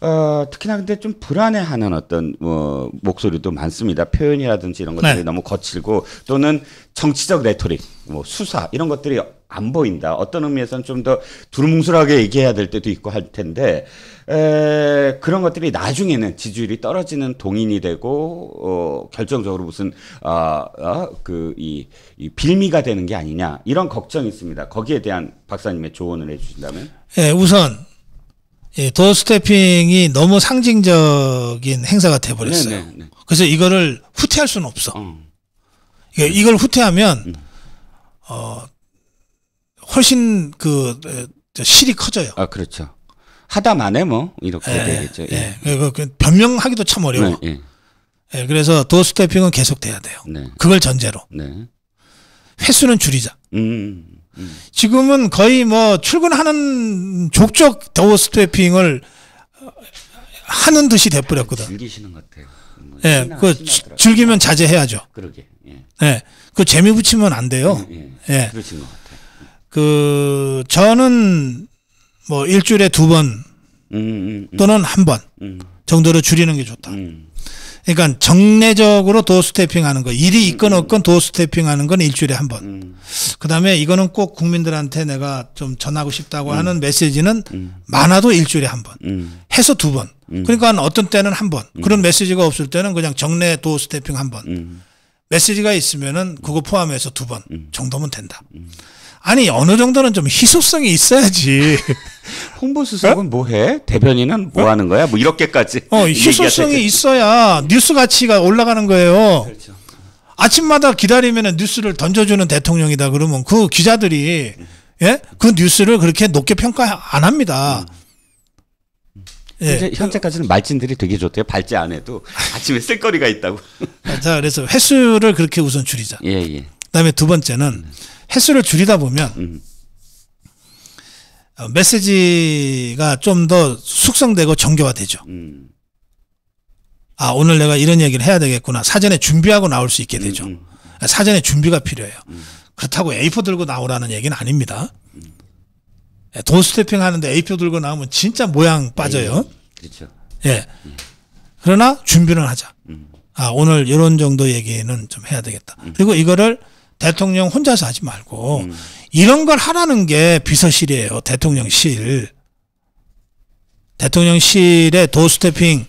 어, 특히나 근데 좀 불안해하는 어떤 뭐 목소리도 많습니다. 표현이라든지 이런 것들이 네. 너무 거칠고 또는 정치적 레토릭, 뭐 수사 이런 것들이 안 보인다. 어떤 의미에서는 좀 더 두루뭉술하게 얘기해야 될 때도 있고 할 텐데 에, 그런 것들이 나중에는 지지율이 떨어지는 동인이 되고 어, 결정적으로 무슨 아그이 이 빌미가 되는 게 아니냐 이런 걱정이 있습니다. 거기에 대한 박사님의 조언을 해주신다면 예, 우선 이 도어 스태핑이 너무 상징적인 행사가 돼버렸어요. 네, 네, 네. 그래서 이거를 후퇴할 수는 없어. 어. 예, 이걸 음. 후퇴하면 어 훨씬 그 실이 커져요. 아 그렇죠. 하다 만에 뭐 이렇게 예, 되겠죠. 예. 그, 그 변명하기도 참 어려워. 네, 예. 예, 그래서 도어 스태핑은 계속 돼야 돼요. 네, 그걸 전제로 네. 횟수는 줄이자. 음, 음. 지금은 거의 뭐 출근하는 족족 도어스태핑을 하는 듯이 돼버렸거든. 즐기시는 것 같아요. 뭐 예, 신나- 그 신나더라고요. 즐기면 자제해야죠. 그러게. 예. 예, 그 재미 붙이면 안 돼요. 예. 예, 그러신 것 같아요. 그 저는 뭐 일주일에 두 번 음, 음, 음, 또는 한번 음, 정도로 줄이는 게 좋다. 음. 그러니까 정례적으로 doorstepping 하는 거, 일이 있건 없건 doorstepping 하는 건 일주일에 한 번. 음, 그 다음에 이거는 꼭 국민들한테 내가 좀 전하고 싶다고 하는 메시지는 음. 많아도 일주일에 한 번. 음, 해서 두 번. 그러니까 어떤 때는 한 번. 그런 메시지가 없을 때는 그냥 정례 doorstepping 한 번. 음. 메시지가 있으면은 그거 포함해서 두 번 정도면 된다. 아니 어느 정도는 좀 희소성이 있어야지. [laughs] 홍보 수석은 뭐 해? 대변인은 뭐 하는 거야? 뭐 이렇게까지. 어, 희소성이 있어야 뉴스 가치가 올라가는 거예요. 그렇죠. 아침마다 기다리면 뉴스를 던져주는 대통령이다 그러면 그 기자들이 예? 그 뉴스를 그렇게 높게 평가 안 합니다. 예. 현재, 현재 까지는 말진들이 되게 좋대요. 발제 안 해도 아침에 쓸 거리가 있다고. 자, 그래서 횟수를 그렇게 우선 줄이자. 예, 예. 그다음에 두 번째는 횟수를 줄이다 보면 음. 어, 메시지가 좀 더 숙성되고 정교화되죠. 음. 아 오늘 내가 이런 얘기를 해야 되겠구나. 사전에 준비하고 나올 수 있게 되죠. 음. 사전에 준비가 필요해요. 그렇다고 A4 들고 나오라는 얘기는 아닙니다. 예, 돈 스태핑 하는데 A4 들고 나오면 진짜 모양 빠져요. 그렇죠. 예. 그러나 준비는 하자. 음. 아, 오늘 이런 정도 얘기는 좀 해야 되겠다. 그리고 이거를 대통령 혼자서 하지 말고 음. 이런 걸 하라는 게 비서실이에요. 대통령실. 대통령실에 도스태핑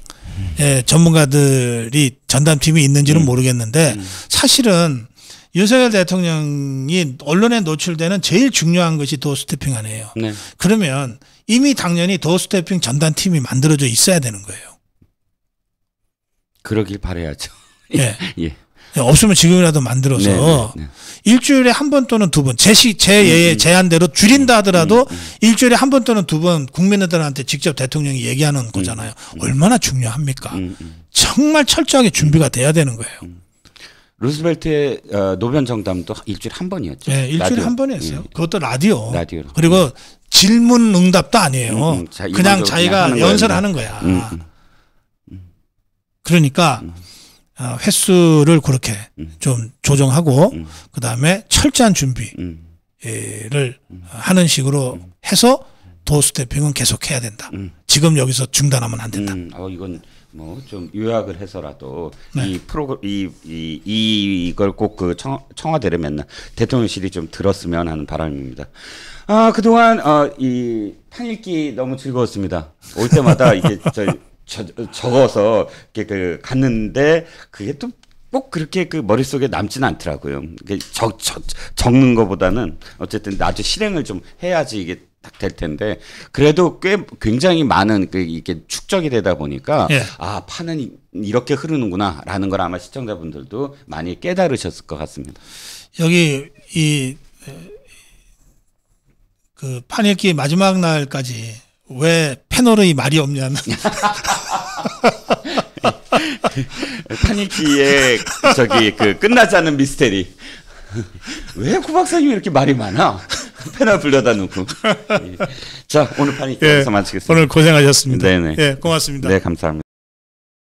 예, 전문가들이 전담팀이 있는지는 모르겠는데 사실은 윤석열 대통령이 언론에 노출되는 제일 중요한 것이 도스태핑 아니에요. 네. 그러면 이미 당연히 도스태핑 전담팀이 만들어져 있어야 되는 거예요. 그러길 바라야죠. 예. [laughs] 예. 없으면 지금이라도 만들어서 네, 네, 네. 일주일에 한 번 또는 두 번, 제시, 제 예, 제안대로 줄인다 하더라도 일주일에 한 번 또는 두 번 국민들한테 직접 대통령이 얘기하는 거잖아요. 얼마나 중요합니까? 음, 음. 정말 철저하게 준비가 돼야 되는 거예요. 루스벨트의 어, 노변 정담도 일주일에 한 번이었죠. 예, 일주일에 라디오. 한번 했어요. 예. 그것도 라디오. 라디오로. 그리고 질문 응답도 아니에요. 음, 음. 자, 그냥 자기가 그냥 하는 연설하는 거야. 음, 음. 그러니까 어, 횟수를 그렇게 좀 조정하고 음. 그 다음에 철저한 준비를 음, 하는 식으로 해서 도스태핑은 계속 해야 된다. 음. 지금 여기서 중단하면 안 된다. 음. 어, 이건 뭐 좀 요약을 해서라도 네. 이 프로 이이 이걸 꼭 그 청와대를 맨날 대통령실이 좀 들었으면 하는 바람입니다. 아 그동안 어 이 판읽기 너무 즐거웠습니다. 올 때마다 이게 [laughs] 저, 저 적어서 이렇게 그 갔는데 그게 또 꼭 그렇게 그 머릿속에 남지는 않더라고요. 적, 적, 적는 것보다는 어쨌든 나도 실행을 좀 해야지 이게 딱될 텐데 그래도 꽤 굉장히 많은 그 이게 축적이 되다 보니까 예. 아 판은 이- 이렇게 흐르는구나라는 걸 아마 시청자분들도 많이 깨달으셨을 것 같습니다. 여기 이 그 판읽기 마지막 날까지 왜 패널의 말이 없냐는 판읽기의 [laughs] 저기 그 끝나지 않는 미스테리. 왜구 박사님이 이렇게 말이 많아? 패널 불려다 놓고. 예. 자 오늘 판읽기 예, 마치겠습니다. 오늘 고생하셨습니다. 네네. 예, 고맙습니다. 네 감사합니다.